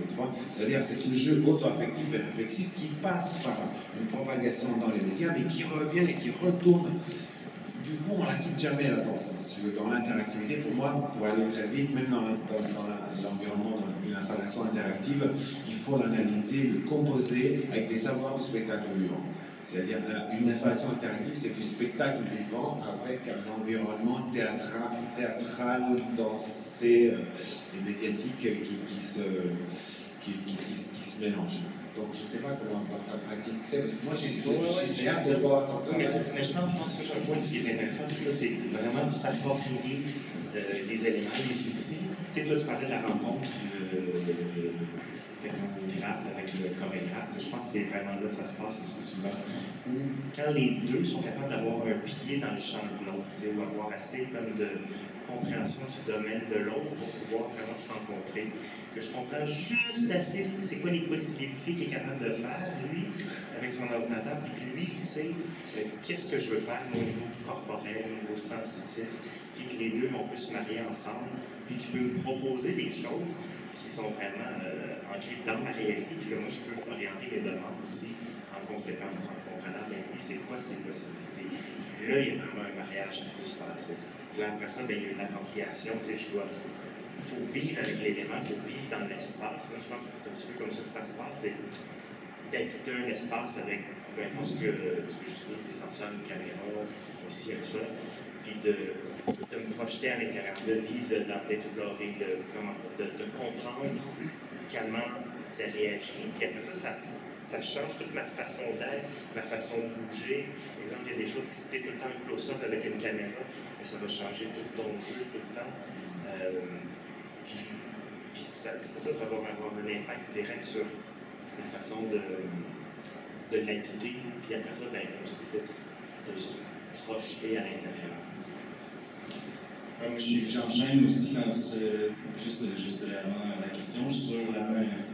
Speaker 2: C'est-à-dire c'est ce jeu auto-affectif et réflexif qui passe par une propagation dans les médias, mais qui revient et qui retourne du coup, on la quitte jamais la danse. Dans l'interactivité, pour moi, pour aller très vite, même dans la- dans- l'environnement d'une installation interactive, il faut l'analyser, le composer avec des savoirs du spectacle vivant. C'est-à-dire une installation interactive, c'est du spectacle vivant avec un environnement théâtral, théâtral dansé et médiatique euh, qui, qui se, qui, qui- qui se- mélange. Donc je ne sais pas comment ta pratique c'est, parce que moi j'ai hâte de voir ton travail.
Speaker 6: mais je pense, que je point, ce qui est intéressant, c'est ça, c'est vraiment de s'approprier euh, les éléments, les outils. Tu sais, toi, tu parlais de la rencontre du euh, chorégraphe. Je pense que c'est vraiment là que ça se passe aussi souvent. Où, quand les deux sont capables d'avoir un pied dans le champ de l'autre, ou avoir assez comme de compréhension du domaine de l'autre pour pouvoir vraiment se rencontrer, que je comprends juste assez c'est quoi les possibilités qu'il est capable de faire, lui, avec son ordinateur, puis que lui, il sait euh, qu'est-ce que je veux faire au niveau corporel, au niveau sensitif, puis que les deux, on peut se marier ensemble, puis qu'il peut me proposer des choses qui sont vraiment euh, dans ma réalité, puis que moi, je peux orienter mes demandes aussi en conséquence, en comprenant, bien, lui, c'est quoi ces possibilités? Là, il y a vraiment un mariage qui peut se passer. Là, après ça, bien, il y a une appropriation, tu sais, je dois il faut vivre avec l'élément, il faut vivre dans l'espace. Moi, je pense que c'est un petit peu comme ça que ça se passe, c'est d'habiter un espace avec, peu importe ce que, ce que j'utilise, des senseurs, une caméra, aussi avec ça, puis de, me projeter à l'intérieur, de vivre dedans, d'explorer, de, de comprendre comment ça réagit. Puis après ça, ça, change toute ma façon d'être, ma façon de bouger. Par exemple, il y a des choses, si tu tout le temps close-up avec une caméra, mais ça va changer tout ton jeu tout le temps. Euh, puis, ça, ça, va avoir un impact direct sur la façon de, de l'habiter, puis après ça, ben, comme je disais, de se projeter à l'intérieur.
Speaker 3: Euh, moi, j'enchaîne aussi dans ce, juste, juste avant la question sur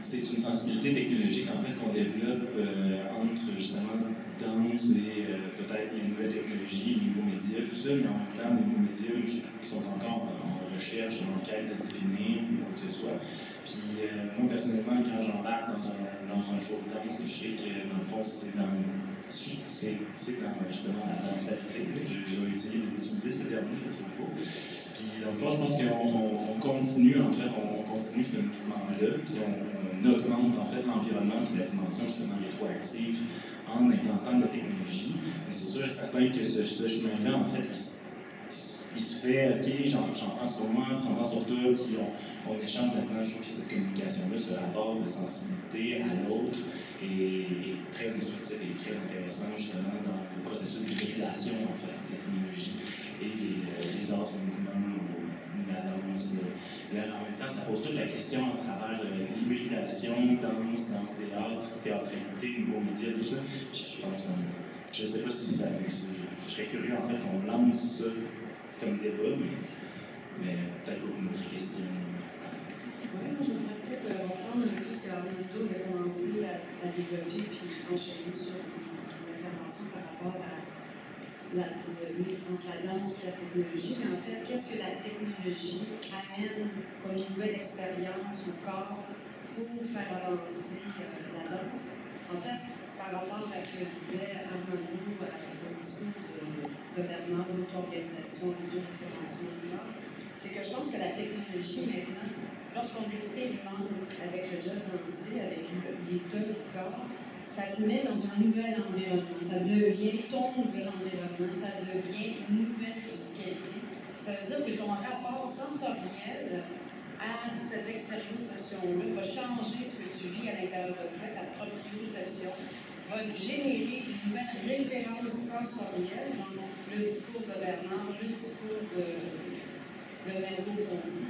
Speaker 3: c'est une sensibilité technologique en fait qu'on développe euh, entre justement danse et euh, peut-être les nouvelles technologies, les nouveaux médias, tout ça, mais en même temps, les nouveaux médias, je trouve qu'ils sont encore en recherche, en quête de se définir, ou quoi que ce soit. Puis euh, moi, personnellement, quand j'embarque dans dans un show de danse, je sais que dans le fond, c'est dans c'est dans justement la dansalité. Je, vais essayer d'utiliser ce terme, je le trouve beau. Puis dans le fond, je pense qu'on on continue, en fait, on, continue ce mouvement-là, puis on, augmente en fait l'environnement et la dimension justement rétroactive en implantant de la technologie. Mais c'est sûr et certain que ce, chemin-là, en fait, il, se fait, OK, j'en prends sur moi, prends-en sur toi, puis on, on échange là-dedans. Je trouve que cette communication-là, ce rapport de sensibilité à l'autre est, très instructif et très intéressant, justement, dans le processus de régulation, en fait, de technologie et les, euh, arts du mouvement la danse. Là, en même temps, ça pose toute la question à travers euh, l'hybridation, danse, danse, théâtre, théâtralité, nouveaux médias, tout ça. Je pense que je ne sais pas si ça. Je serais curieux, en fait, qu'on lance ça comme débat, mais, mais peut-être pour une autre question.
Speaker 10: Euh, reprendre un peu ce qu'Armando a commencé à, développer puis enchaîner sur des interventions par rapport à la, le mix entre la danse et la technologie. Mais en fait, qu'est-ce que la technologie amène comme nouvelle expérience au corps pour faire avancer la danse? En fait, par rapport à ce que disait Armando euh, au discours gouvernement, l'auto-organisation, l'auto-référencement c'est que je pense que la technologie maintenant, lorsqu'on expérimente avec le jeune dansé, avec l'état du corps, ça le met dans un nouvel environnement. Ça devient ton nouvel environnement, ça devient une nouvelle fiscalité. Ça veut dire que ton rapport sensoriel à cette extériorisation-là va changer ce que tu vis à l'intérieur de toi, ta proprioception, va générer une nouvelle référence sensorielle dans le discours de Bernard, le discours de, de Merleau-Ponty,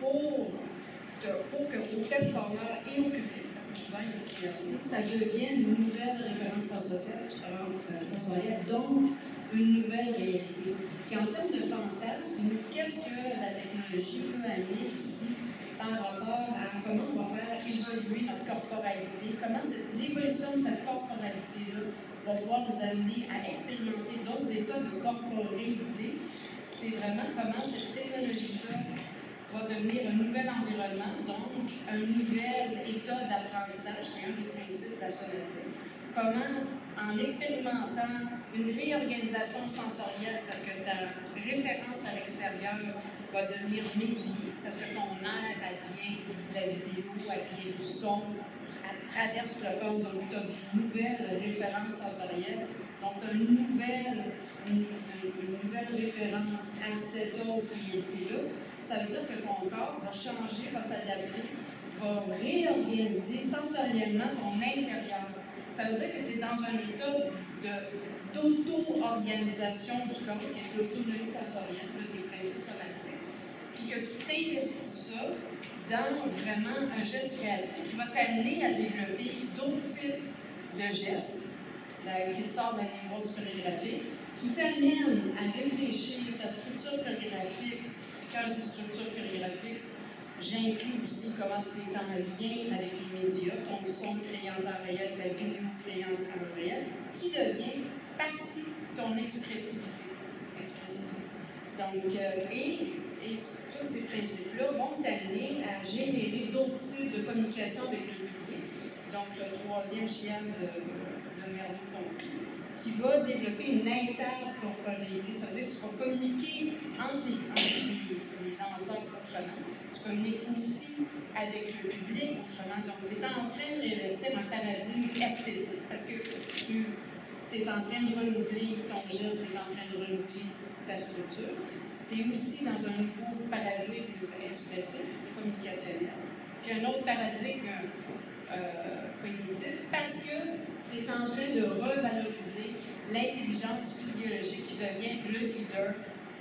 Speaker 10: pour, pour que au performeur et au public, parce que souvent il y a diversi, ça devienne une nouvelle référence sensorielle, euh, sensorielle donc une nouvelle réalité. Puis en termes de fantasme, qu'est-ce que la technologie peut amener ici par rapport à comment on va faire évoluer notre corporalité, comment l'évolution de cette corporalité-là va pouvoir nous amener à expérimenter d'autres états de corporéité. C'est vraiment comment cette technologie-là va devenir un nouvel environnement, donc un nouvel état d'apprentissage, qui est un des principes de la somatique. Comment, en expérimentant une réorganisation sensorielle, parce que ta référence à l'extérieur va devenir médiée, parce que ton air, elle vient de la vidéo, elle vient du son, traverse le corps, donc tu as une nouvelle référence sensorielle, donc tu as une, nouvelle référence à cette autre réalité-là. Ça veut dire que ton corps va changer, va s'adapter, va réorganiser sensoriellement ton intérieur. Ça veut dire que tu es dans un état d'auto-organisation du corps, qui est l'autonomie sensorielle, des principes somatiques, puis que tu t'investis ça dans vraiment un geste créatif qui va t'amener à développer d'autres types de gestes qui te sortent de la névrose chorégraphique, qui t'amène à réfléchir ta structure chorégraphique quand je dis structure chorégraphique, j'inclus aussi comment tu es en lien avec les médias, ton son créé en réel, ta vidéo créée en réel, qui devient partie de ton expressivité. Donc, euh, et, et tous ces principes-là vont t'amener à générer d'autres types de communication avec le public. Donc, le troisième chiasme de, de Merleau-Ponty, qui va développer une intercorporalité. Ça veut dire que tu vas communiquer entre les, entre les danseurs autrement. Tu communiques aussi avec le public autrement. Donc, tu es en train de réinvestir un paradigme esthétique parce que tu es en train de renouveler ton geste, tu es en train de renouveler ta structure. Tu es aussi dans un nouveau paradigme expressif, communicationnel, puis un autre paradigme euh, cognitif parce que tu es en train de revaloriser l'intelligence physiologique qui devient le leader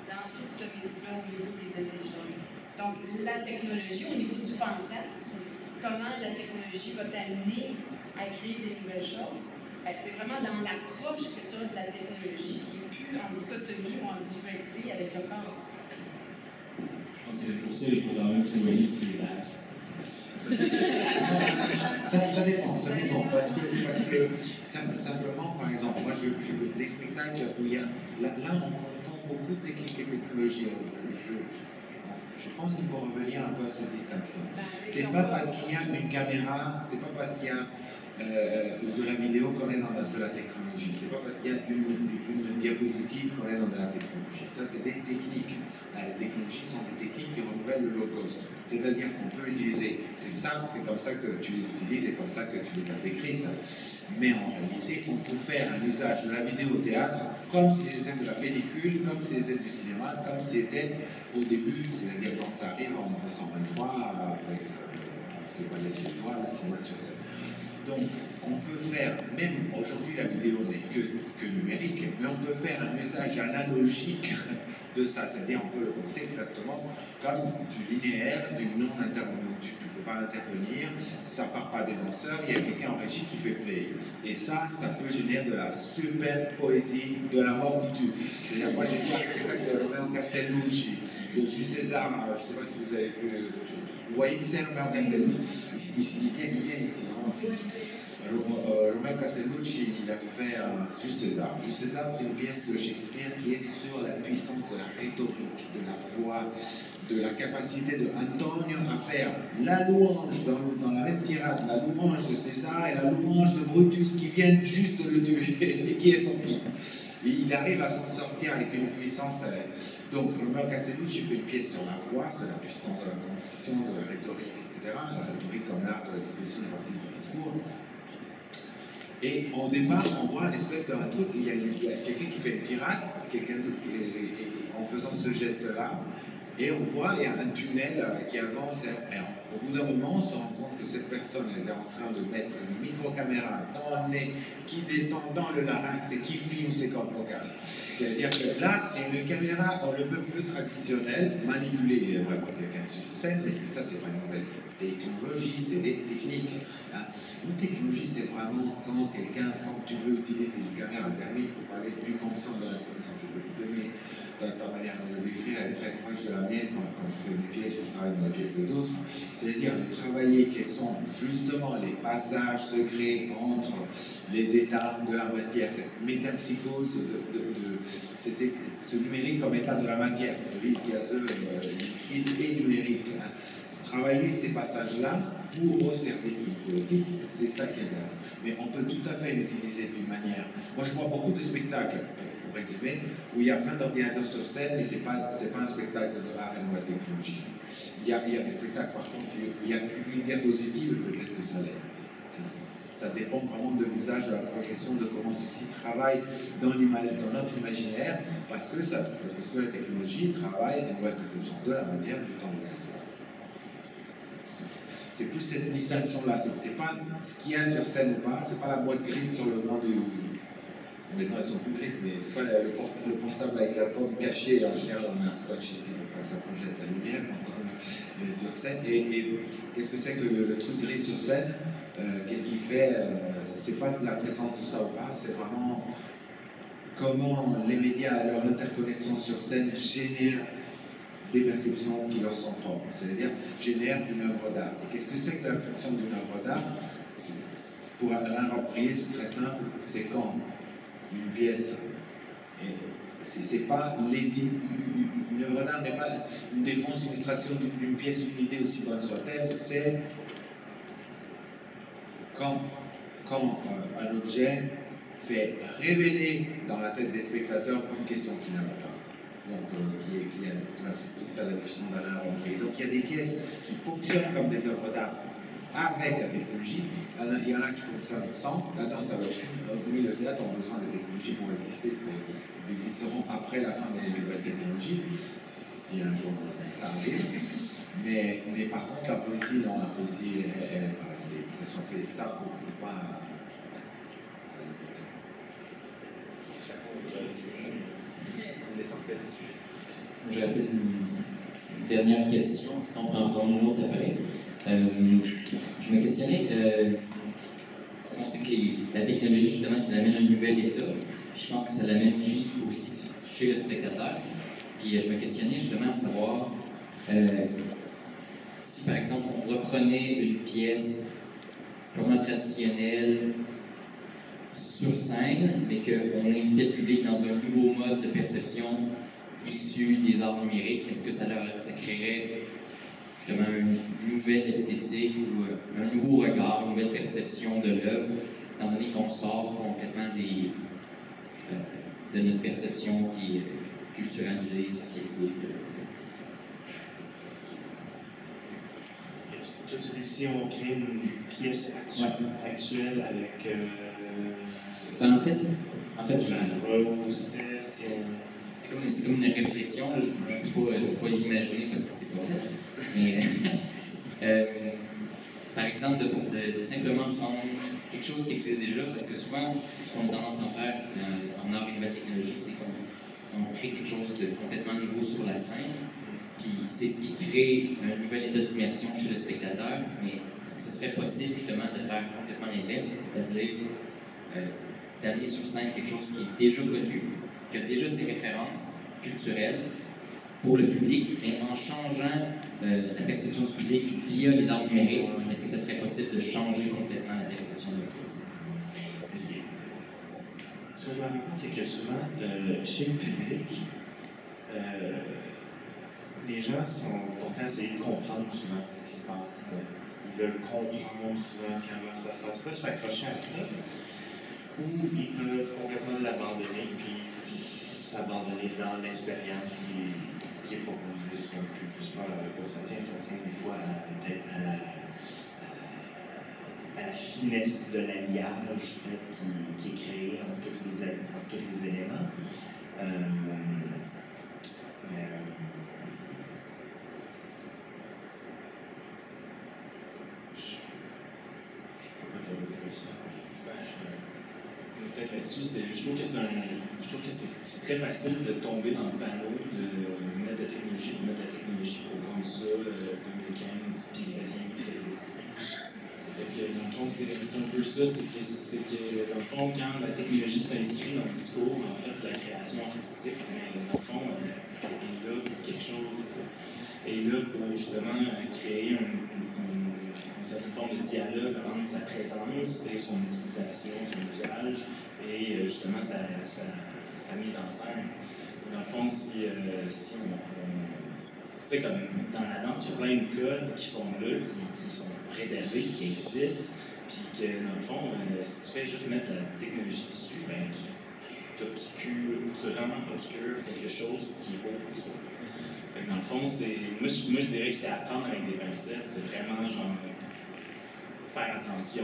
Speaker 10: dans tout ce métier-là au niveau des intelligences. Donc, la technologie, au niveau du fantasme, comment la technologie va t'amener à créer des nouvelles choses, ben, c'est vraiment dans l'approche que tu as de la technologie qui n'est plus en dichotomie ou en dualité avec le corps.
Speaker 9: Je pense que pour ça, il faut quand même symboliser.
Speaker 2: Ça, ça, dépend, ça dépend. Parce que, parce que simplement, par exemple, moi, je, je veux des spectacles où il y a. Là, là on confond beaucoup de techniques et technologies. Je, je, je pense qu'il faut revenir un peu à cette distinction. C'est pas parce qu'il y a une caméra, c'est pas parce qu'il y a euh, de la vidéo qu'on est dans de la technologie. C'est pas parce qu'il y a une, diapositive qu'on est dans de la technologie. Ça, c'est des techniques. les technologies sont des techniques qui renouvellent le logos. C'est-à-dire qu'on peut utiliser, c'est ça, c'est comme ça que tu les utilises et comme ça que tu les as décrites. Mais en réalité, on peut faire un usage de la vidéo au théâtre comme si c'était de la pellicule, comme si c'était du cinéma, comme si c'était au début, c'est-à-dire quand ça arrive en 1923 avec euh, les palais suédois, la cinéma sur scène. Donc, on peut faire, même aujourd'hui la vidéo n'est que, que, numérique, mais on peut faire un usage analogique de ça, c'est-à-dire on peut le penser exactement comme du linéaire, du non-intervention. Tu ne peux pas intervenir, ça part pas des danseurs, il y a quelqu'un en régie qui fait play. Et ça, ça peut générer de la super poésie de la mort du tube. C'est-à-dire, moi j'ai de Castellucci, de Jules César, je ne sais pas si vous avez vu. Vous voyez qui c'est Romeo Castellucci? Il, vient, il vient ici, non Romain Castellucci, il a fait Jules César. Jules César, c'est une pièce de Shakespeare qui est sur la puissance de la rhétorique, de la voix, de la capacité de Antonio à faire la louange dans, dans, la même tirade, la louange de César et la louange de Brutus qui viennent juste de le tuer et qui est son fils. Et il arrive à s'en sortir avec une puissance. Euh, donc, Romain Castellucci fait une pièce sur la voix, c'est la puissance de la conviction, de la rhétorique, etc. La rhétorique comme l'art de la disposition du discours. Et au départ, on voit une espèce d'un truc, il y a, a quelqu'un qui fait une tirade, quelqu'un en faisant ce geste-là, et on voit, il y a un tunnel euh, qui avance. Au bout d'un moment, on se rend compte que cette personne elle est en train de mettre une micro-caméra dans le nez qui descend dans le larynx et qui filme ses cordes vocales. C'est-à-dire que là, c'est une caméra on le peu plus traditionnelle, manipulée vraiment quelqu'un sur scène, mais ça, c'est pas une nouvelle technologie, c'est des techniques. Une technologie, c'est vraiment quand quelqu'un, quand tu veux utiliser une caméra thermique pour parler du conscient de l'inconscient, je peux vous donner ta, manière de le décrire, elle est très proche de la mienne quand, je fais mes pièces ou je travaille dans les pièces des autres. C'est-à-dire de travailler quels sont justement les passages secrets entre les états de la matière, cette métapsychose de, ce numérique comme état de la matière, celui gazeux, liquide et numérique. Hein. Travailler ces passages-là pour au service du politique, c'est ça qui est intéressant. Mais on peut tout à fait l'utiliser d'une manière. Moi, je vois beaucoup de spectacles pour résumer, où il y a plein d'ordinateurs sur scène, mais ce n'est pas, pas un spectacle de art et de technologie. Il y, a, il y a des spectacles, par contre, il n'y a qu'une diapositive, peut-être que ça l'est. Ça, dépend vraiment de l'usage de la projection, de comment ceci travaille dans, dans notre imaginaire, parce que, ça, parce que la technologie travaille des nouvelles perceptions de la matière, du temps. C'est plus cette distinction-là. C'est pas ce qu'il y a sur scène ou pas, c'est pas la boîte grise sur le banc du, Maintenant, elles sont plus grises, mais c'est pas le, le, portable avec la pomme cachée. En général, on met un scotch ici pour que ça projette la lumière quand on est sur scène. Et, qu'est-ce que c'est que le, truc gris sur scène euh, Qu'est-ce qu'il fait euh, C'est pas la présence de ça ou pas, c'est vraiment comment les médias, leur interconnexion sur scène, génèrent des perceptions qui leur sont propres, c'est-à-dire génèrent une œuvre d'art. Et qu'est-ce que c'est que la fonction d'une œuvre d'art? Pour Alain Raprier, c'est très simple, c'est quand? Une pièce, c'est pas les, une œuvre d'art n'est pas une défense, une illustration d'une pièce, une idée aussi bonne soit-elle, c'est quand, quand euh, un objet fait révéler dans la tête des spectateurs une question qui n'avait pas. Euh, qui est, qui est, c'est ça la définition d'Alain Rompré. Donc, il y a des pièces qui fonctionnent comme des œuvres d'art avec la technologie. Il y en a qui fonctionnent sans. La danse, va oui, le théâtre ont besoin de technologies pour exister. Ils existeront après la fin des nouvelles technologies, si un jour ça arrive. Mais, mais par contre, la poésie, non, la poésie, elle. Ça soit fait ça pour ne pas.
Speaker 1: J'aurais peut-être une dernière question, on prendre une autre après. Euh, je me questionnais, euh, parce qu'on sait que la technologie, justement, ça l'amène à un nouvel état. Je pense que ça l'amène aussi chez le spectateur. Puis euh, je me questionnais justement à savoir euh, si, par exemple, on reprenait une pièce purement traditionnelle sur scène, mais qu'on invitait le public dans un nouveau mode de perception issu des arts numériques, est-ce que ça, leur, ça créerait justement une nouvelle esthétique ou euh, un nouveau regard, une nouvelle perception de l'œuvre, étant donné qu'on sort complètement des, euh, de notre perception qui est culturalisée, socialisée?
Speaker 6: Toi, tu dis si on crée une pièce actuelle, actuelle avec. Euh,
Speaker 1: ben, en fait, en fait, c'est comme, une réflexion, je ne peux pas, l'imaginer parce que c'est pas vrai. Euh, par exemple, de, de, simplement prendre quelque chose qui existe déjà, parce que souvent, ce qu'on a tendance à faire euh, en art et nouvelle technologie, c'est qu'on on crée quelque chose de complètement nouveau sur la scène, puis c'est ce qui crée un nouvel état d'immersion chez le spectateur, mais est-ce que ce serait possible justement de faire complètement l'inverse, c'est-à-dire euh, d'aller sur scène quelque chose qui est déjà connu, qui a déjà ses références culturelles pour le public, mais en changeant euh, la perception du public via les arts numériques, est-ce que ce serait possible de changer complètement la perception de la pièce?
Speaker 6: Ce que je me rends compte, c'est que souvent, chez le public, euh, les gens sont pourtant essayer de comprendre souvent ce qui se passe. Ils veulent comprendre souvent comment ça se passe. Pas s'accrocher à ça, ou ils peuvent complètement l'abandonner puis s'abandonner dans l'expérience qui, qui, est proposée. Je ne sais pas quoi ça tient. Ça tient des fois à la, à, la finesse de l'alliage qui, est créé entre tous les, les éléments. Euh, mais,
Speaker 3: je trouve que c'est que très facile de tomber dans le panneau de mettre la technologie, de mettre la technologie pour vendre ça euh, 2015, puis ça vient très vite. Donc, dans le fond, c'est un peu ça, c'est que, que, dans le fond, quand la technologie s'inscrit dans le discours, en fait, la création artistique, dans le fond, elle, est là pour quelque chose, elle est là pour justement créer un, certaine forme de dialogue entre sa présence et son utilisation, son usage, et euh, justement sa, mise en scène. Dans le fond, si, euh, si on, tu sais, comme dans la danse, il y a plein de codes qui sont là, qui, sont préservés, qui existent, puis que dans le fond, euh, si tu fais juste mettre la technologie dessus, ben, tu obscures, tu rends obscur quelque chose qui est beau pour soi. Dans le fond, moi, je, moi, je dirais que c'est apprendre avec des pincettes, c'est vraiment genre faire attention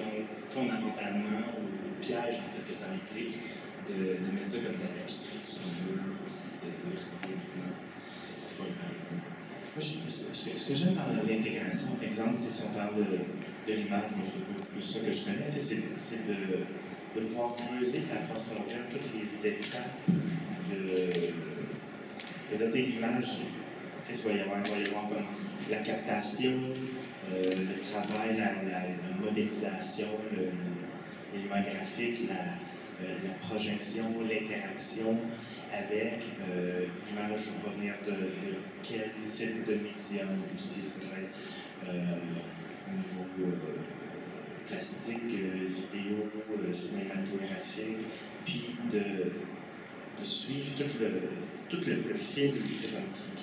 Speaker 3: fondamentalement au, piège en fait, que ça implique de, de mettre ça comme de la tapisserie sur un mur, puis de dire c'est c'est pas
Speaker 6: ce, que j'aime dans l'intégration, par exemple, si on parle de, de l'image, moi c'est un peu plus ça que je connais, c'est de, de pouvoir creuser et approfondir toutes les étapes de, les étapes d'image. Il va y avoir, il va y avoir comme la captation, le travail, la, modélisation, l'élément graphique, la, euh, la projection, l'interaction avec euh, l'image va venir de, de quel type de médium aussi, ça va être euh, au niveau euh, plastique, euh, vidéo, euh, cinématographique, puis de, suivre tout le, tout le, le fil qui,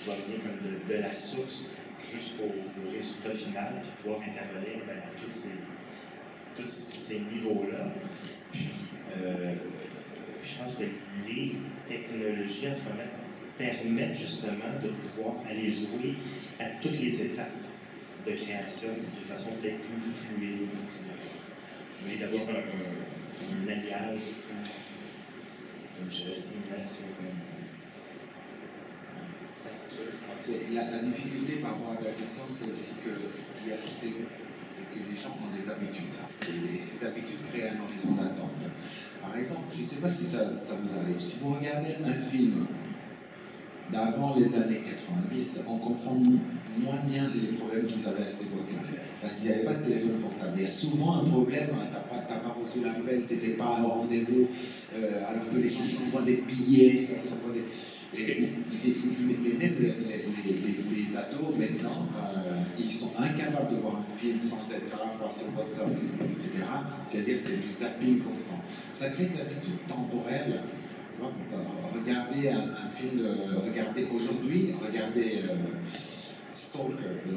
Speaker 6: va venir comme de la source jusqu'au au résultat final, puis pouvoir intervenir ben, à tous ces, tous ces niveaux-là. Puis, euh, je pense que les technologies en ce moment permettent justement de pouvoir aller jouer à toutes les étapes de création de façon peut-être plus fluide, mais d'avoir un, alliage, comme.
Speaker 2: La, la difficulté par rapport à ta question, c'est aussi que, que les gens ont des habitudes. Et ces habitudes créent un horizon d'attente. Par exemple, je ne sais pas si ça, ça vous arrive, si vous regardez un film d'avant les années 90, on comprend moins bien les problèmes qu'ils avaient à cette époque-là. Parce qu'il n'y avait pas de téléphone portable. Il y a souvent un problème, hein, tu n'as pas, reçu l'appel, tu n'étais pas au rendez-vous, euh, alors que les gens s'envoient des billets, s'envoient des... Et, même les, ados maintenant, euh, ils sont incapables de voir un film sans être là, voir sur WhatsApp, etc. C'est-à-dire c'est du zapping constant. Ça crée des habitudes temporelles. Regardez un, film, de, regardez aujourd'hui, regardez euh, Stalker de,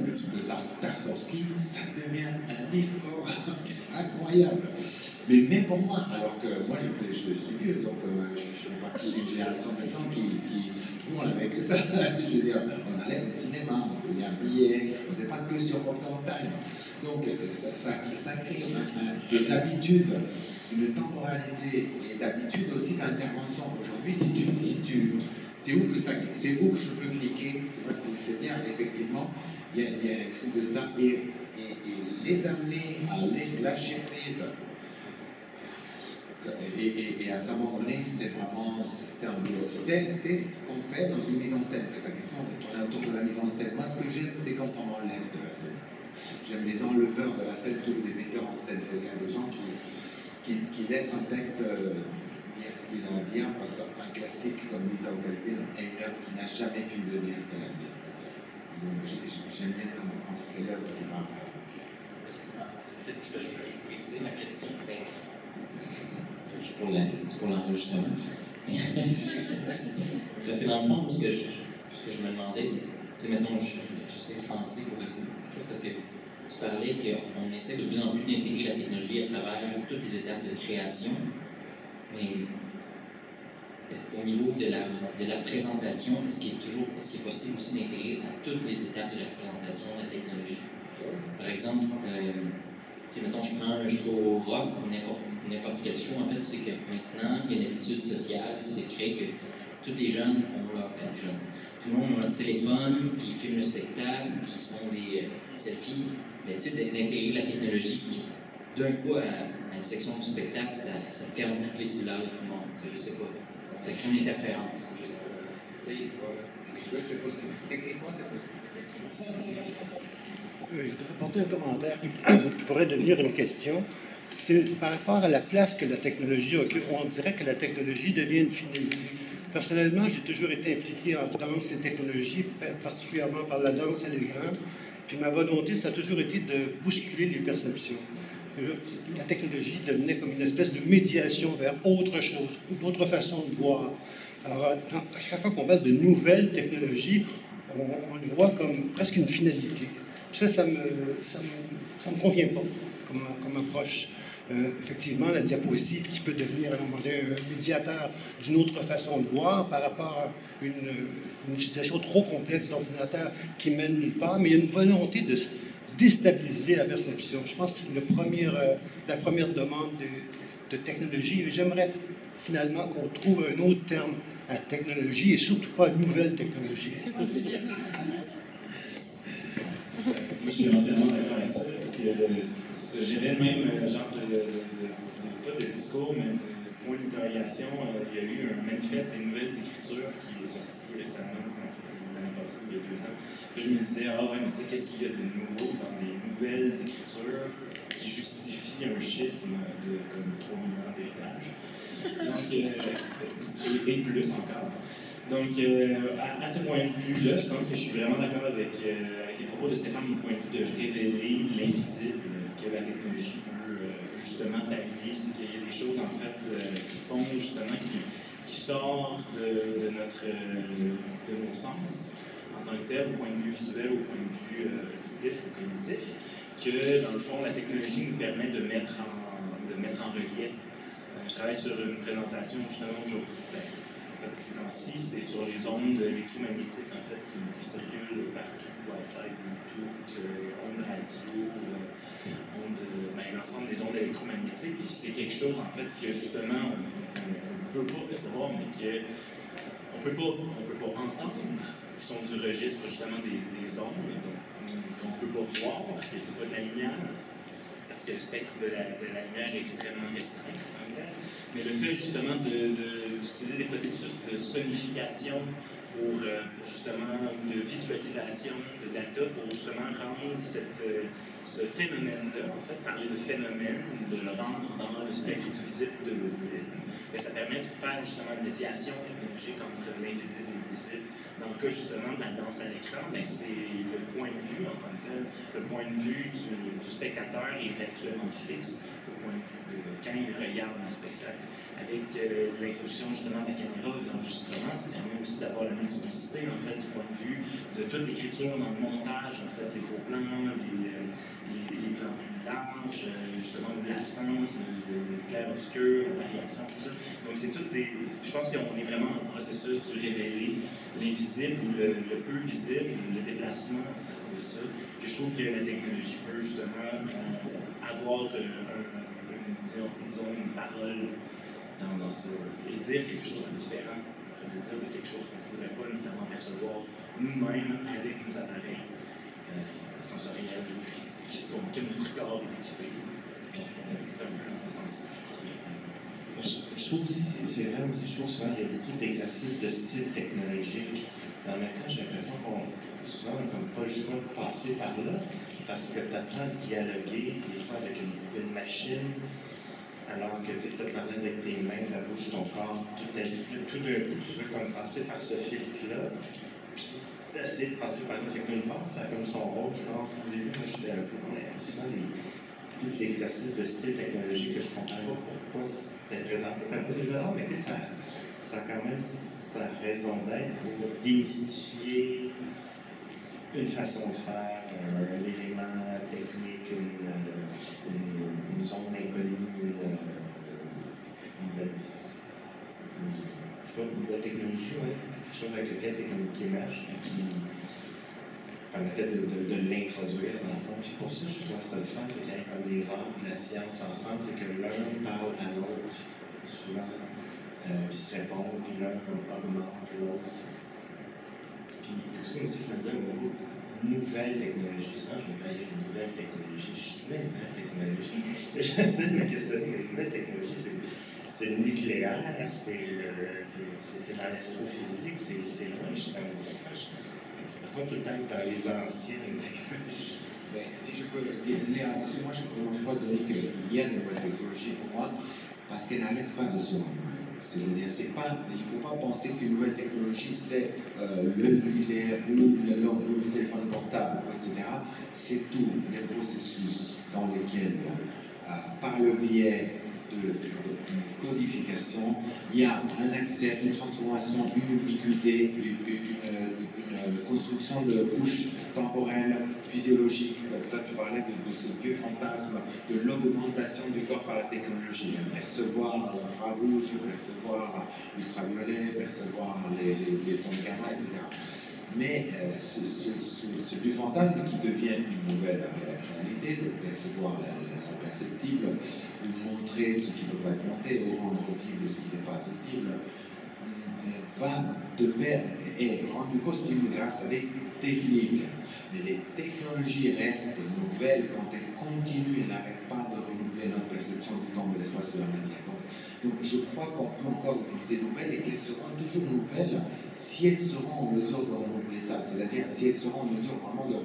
Speaker 2: de Tar- Tarkovsky, ça devient un effort incroyable. Mais même pour moi, alors que moi je, fais, je suis vieux, donc euh, je, je fais partie d'une génération de gens qui, qui on n'avait que ça. je veux dire, on allait au cinéma, on payait un billet, on n'était pas que sur Time. Donc euh, ça, ça, ça crée des habitudes, une temporalité et d'habitude aussi d'intervention. Aujourd'hui, si tu, si tu, c'est où que ça, c'est où que je peux cliquer, c'est- bien, effectivement, il y a, il y a un coup de ça et, et- les amener à lâcher prise. Et, et- et à ce moment donné, c'est vraiment c'est un. C'est ce qu'on fait dans une mise en scène. Ta question tourne autour de la mise en scène. Moi, ce que j'aime, c'est quand on m'enlève de la scène. J'aime les enleveurs de la scène plutôt que des metteurs en scène. C'est-à-dire des gens qui, qui, qui laissent un texte euh, dire ce qu'il a à dire, parce qu'un classique comme ou Calvin a une œuvre qui n'a jamais fini de dire ce qu'elle a à dire. Donc, j'ai- j'ai- J'aime bien quand on pense que c'est l'œuvre qui parle.
Speaker 5: Peut-être que je vais ma question.
Speaker 1: Pour l'enregistrement. Parce que dans le fond, ce que je, ce que je me demandais, c'est, tu sais, mettons, je- j'essaie de penser pour essayer de quelque chose, parce que tu parlais qu'on essaie de plus en plus d'intégrer la technologie à travers toutes les étapes de création, mais au niveau de la, de la présentation, est-ce qu'il est toujours, est-ce qu'il est possible aussi d'intégrer à toutes les étapes de la présentation la technologie? Par exemple, euh, sais, mettons, je prends un show rock ou n'importe, quel show, en fait, c'est que maintenant, il y a une habitude sociale, c'est créé que tous les jeunes ont leur jeunes. Tout le monde a leur téléphone, puis ils filment le spectacle, puis ils se font des euh, selfies. Mais tu sais, d'intégrer la technologie, d'un coup, à, une section du spectacle, ça, ça ferme toutes les cellulaires de tout le monde. Je sais pas. Ça crée une interférence. Je sais pas. Tu sais,
Speaker 2: c'est possible. Techniquement, c'est possible.
Speaker 11: Je voudrais apporter un commentaire qui pourrait devenir une question. C'est par rapport à la place que la technologie occupe. On dirait que la technologie devient une finalité. Personnellement, j'ai toujours été impliqué en danse et technologie, particulièrement par la danse élégante. Puis ma volonté, ça a toujours été de bousculer les perceptions. La technologie devenait comme une espèce de médiation vers autre chose, une autre façon de voir. Alors, à chaque fois qu'on parle de nouvelles technologies, on, on le voit comme presque une finalité. Ça, ça me, ça me, ça me convient pas comme, comme approche. Euh, effectivement, la diapositive qui peut devenir un médiateur d'une autre façon de voir par rapport à une, une utilisation trop complexe d'ordinateur qui mène nulle part, mais il y a une volonté de déstabiliser la perception. Je pense que c'est euh, la première demande de, de technologie. J'aimerais finalement qu'on trouve un autre terme à technologie et surtout pas nouvelle technologie.
Speaker 12: Je suis entièrement d'accord avec ça, parce que que j'avais le même euh, genre de, pas de discours, mais de point d'interrogation. Euh, il y a eu un manifeste des nouvelles écritures qui est sorti récemment, l'année passée, il y a deux ans. Là, je me disais, ah ouais, mais tu sais, qu'est-ce qu'il y a de nouveau dans les nouvelles écritures
Speaker 3: qui justifie un schisme de comme 3 000 ans d'héritage. Donc, euh, et, et, plus encore. Donc, euh, à, ce point de vue-là, je pense que je suis vraiment d'accord avec, euh, les propos de Stéphane, du point de vue de révéler l'invisible que la technologie peut justement pallier, c'est qu'il y a des choses en fait qui sont justement qui, sortent de, de notre, de nos sens en tant que tel, au point de vue visuel, au point de vue auditif ou cognitif, que dans le fond, la technologie nous permet de mettre en, de mettre en relief je travaille sur une présentation justement aujourd'hui. Ces temps-ci, c'est sur les ondes électromagnétiques en fait, qui, circulent partout, Wi-Fi, Bluetooth, euh, ondes radio, euh, ondes, ben, l'ensemble des ondes électromagnétiques. Puis c'est quelque chose en fait que justement on ne peut pas percevoir, mais qu'on ne peut pas, on peut pas entendre, qui sont du registre justement des, des ondes, donc on ne peut pas voir, que ce n'est pas de la lumière parce que le spectre de la, de la lumière est extrêmement restreint. Mais le fait justement d'utiliser de, des processus de sonification pour, euh, pour, justement de visualisation de data pour justement rendre cette, euh, ce phénomène-là, en fait, parler de phénomène, de le rendre dans le spectre du visible de l'audible, ben, ça permet de faire justement une médiation technologique entre l'invisible dans le cas justement de la danse à l'écran, ben, c'est le point de vue en tant que tel. Le point de vue du, spectateur est actuellement fixe, le point de vue de quand il regarde un spectacle. Avec euh, l'introduction justement de la caméra de l'enregistrement, ça permet aussi d'avoir la multiplicité en fait, du point de vue de toute l'écriture dans le montage, en fait, les gros plans, les, euh, les plans plus larges, euh, justement l'absence, le, le, clair-obscur, la variation, tout ça. Donc c'est tout des. Je pense qu'on est vraiment dans le processus du révéler l'invisible ou le, peu visible, le déplacement de ça, que je trouve que la technologie peut justement euh, avoir euh, un, une, disons, une parole dans, dans, ça et dire quelque chose de différent, de dire de quelque chose qu'on ne pourrait pas nécessairement percevoir nous-mêmes avec nos appareils euh, sensoriels que notre corps est équipé. Dans je
Speaker 6: trouve aussi, c'est vrai aussi, je trouve souvent qu'il y a beaucoup d'exercices de style technologique. Mais en même temps, j'ai l'impression qu'on souvent n'a comme pas le choix de passer par là, parce que tu apprends à dialoguer des fois avec une, machine, alors que tu parlé avec tes mains, ta bouche, ton corps, vie. Tout d'un coup, tu veux comme passer par ce filtre-là, de passer par là. Fait que part, ça a comme son rôle, je pense. Au début, moi, j'étais un peu, mais souvent, les, tout l'exercice de style technologique que je comprends pas pourquoi c'était présenté comme ça. mais ça, ça a quand même sa raison d'être pour démystifier une façon de faire, un élément technique, une, une, une zone inconnue, une, en fait, une, je sais pas, une technologie, ouais, quelque chose avec lequel c'est qui émerge, et qui permettait de, de, l'introduire dans le fond. Puis pour ça, je trouve ça le fun, c'est qu'il y comme les arts la science ensemble, c'est que l'un parle à l'autre, souvent, euh, puis se répondent, puis l'un augmente l'autre. Puis aussi, aussi, je me disais, au nouvelle technologie, souvent je me disais, une nouvelle technologie. Je suis une nouvelle technologie. Je me mais qu'est-ce que c'est une nouvelle technologie? C'est le nucléaire, c'est l'astrophysique, c'est loin, je suis dans le tout le temps dans les anciennes technologies.
Speaker 2: Ben, si je peux là-dessus, moi je pas donner qu'il y a de nouvelles technologies pour moi, parce qu'elles n'arrêtent pas de se C'est-à-dire, c'est il ne faut pas penser qu'une nouvelle technologie, c'est euh, le nucléaire ou le, téléphone portable, etc. C'est tous les processus dans lesquels, euh, par le biais de, codification, il y a un accès, une transformation, une ubiquité, une, construction de couches temporelles, physiologiques. Toi, tu parlais de, ce vieux fantasme de l'augmentation du corps par la technologie. Percevoir l'infrarouge, percevoir l'ultraviolet, percevoir les, les, les sons gamma, etc. Mais euh, ce, ce, vieux fantasme qui devient une nouvelle réalité, de percevoir l'imperceptible, ou montrer ce qui ne peut pas être monté, ou rendre audible ce qui n'est pas audible, va de pair est rendu possible grâce à des techniques. Mais les technologies restent nouvelles quand elles continuent et n'arrêtent pas de renouveler notre perception du temps, de l'espace et de la matière. Donc je crois qu'on peut encore utiliser nouvelles et qu'elles seront toujours nouvelles si elles seront en mesure de renouveler ça, c'est-à-dire si elles seront en mesure vraiment de,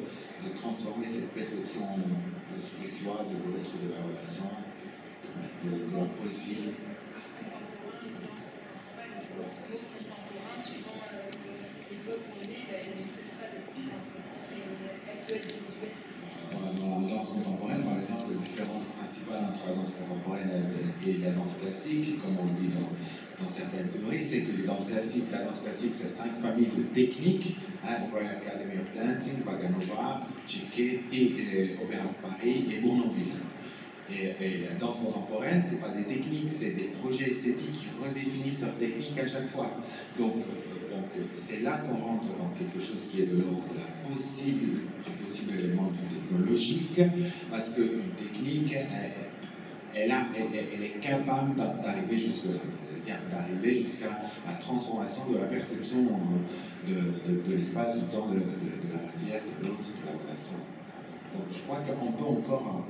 Speaker 2: transformer cette perception de spirituelle, de l'autre, de la relation, de, de la poésie. Dans la danse contemporaine, par exemple, la différence principale entre la danse contemporaine et la danse classique, comme on le dit dans, certaines théories, c'est que la danse classique, la danse classique, c'est cinq familles de techniques, hein, Royal Academy of Dancing, Vaganova, Cecchetti, euh, Opéra de Paris et Bournonville. Et, et, la danse contemporaine, ce n'est pas des techniques, c'est des projets esthétiques qui redéfinissent leurs techniques à chaque fois. Donc, euh, donc c'est là qu'on rentre dans quelque chose qui est de l'ordre de la possible, du possible élément du technologique, parce qu'une technique, elle, elle, elle, elle, est capable d'arriver jusque-là, d'arriver jusqu'à la transformation de la perception de, de, l'espace, du temps, de, la matière, de l'autre, de la relation. Donc je crois qu'on peut encore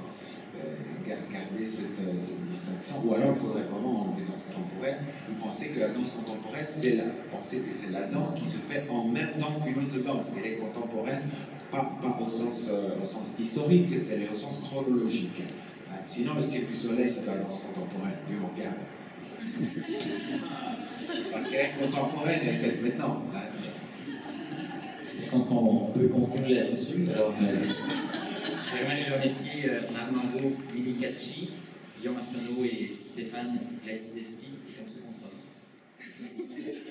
Speaker 2: garder cette, cette, distinction, ou alors il faudrait vraiment enlever danse contemporaine. Vous pensez que la danse contemporaine, c'est la, pensez que c'est la danse qui se fait en même temps qu'une autre danse, elle est contemporaine, pas, au, sens, euh, au sens historique, c'est au sens chronologique. Sinon, le Cirque du Soleil, c'est de la danse contemporaine. Lui, on regarde. Parce qu'elle est contemporaine, elle est faite maintenant.
Speaker 1: Je pense qu'on peut conclure là-dessus. Euh,
Speaker 5: J'aimerais remercier euh, Armando Minikacci, Guillaume Arsenault et Stéphane Latusevski, qui sont ceux qu'on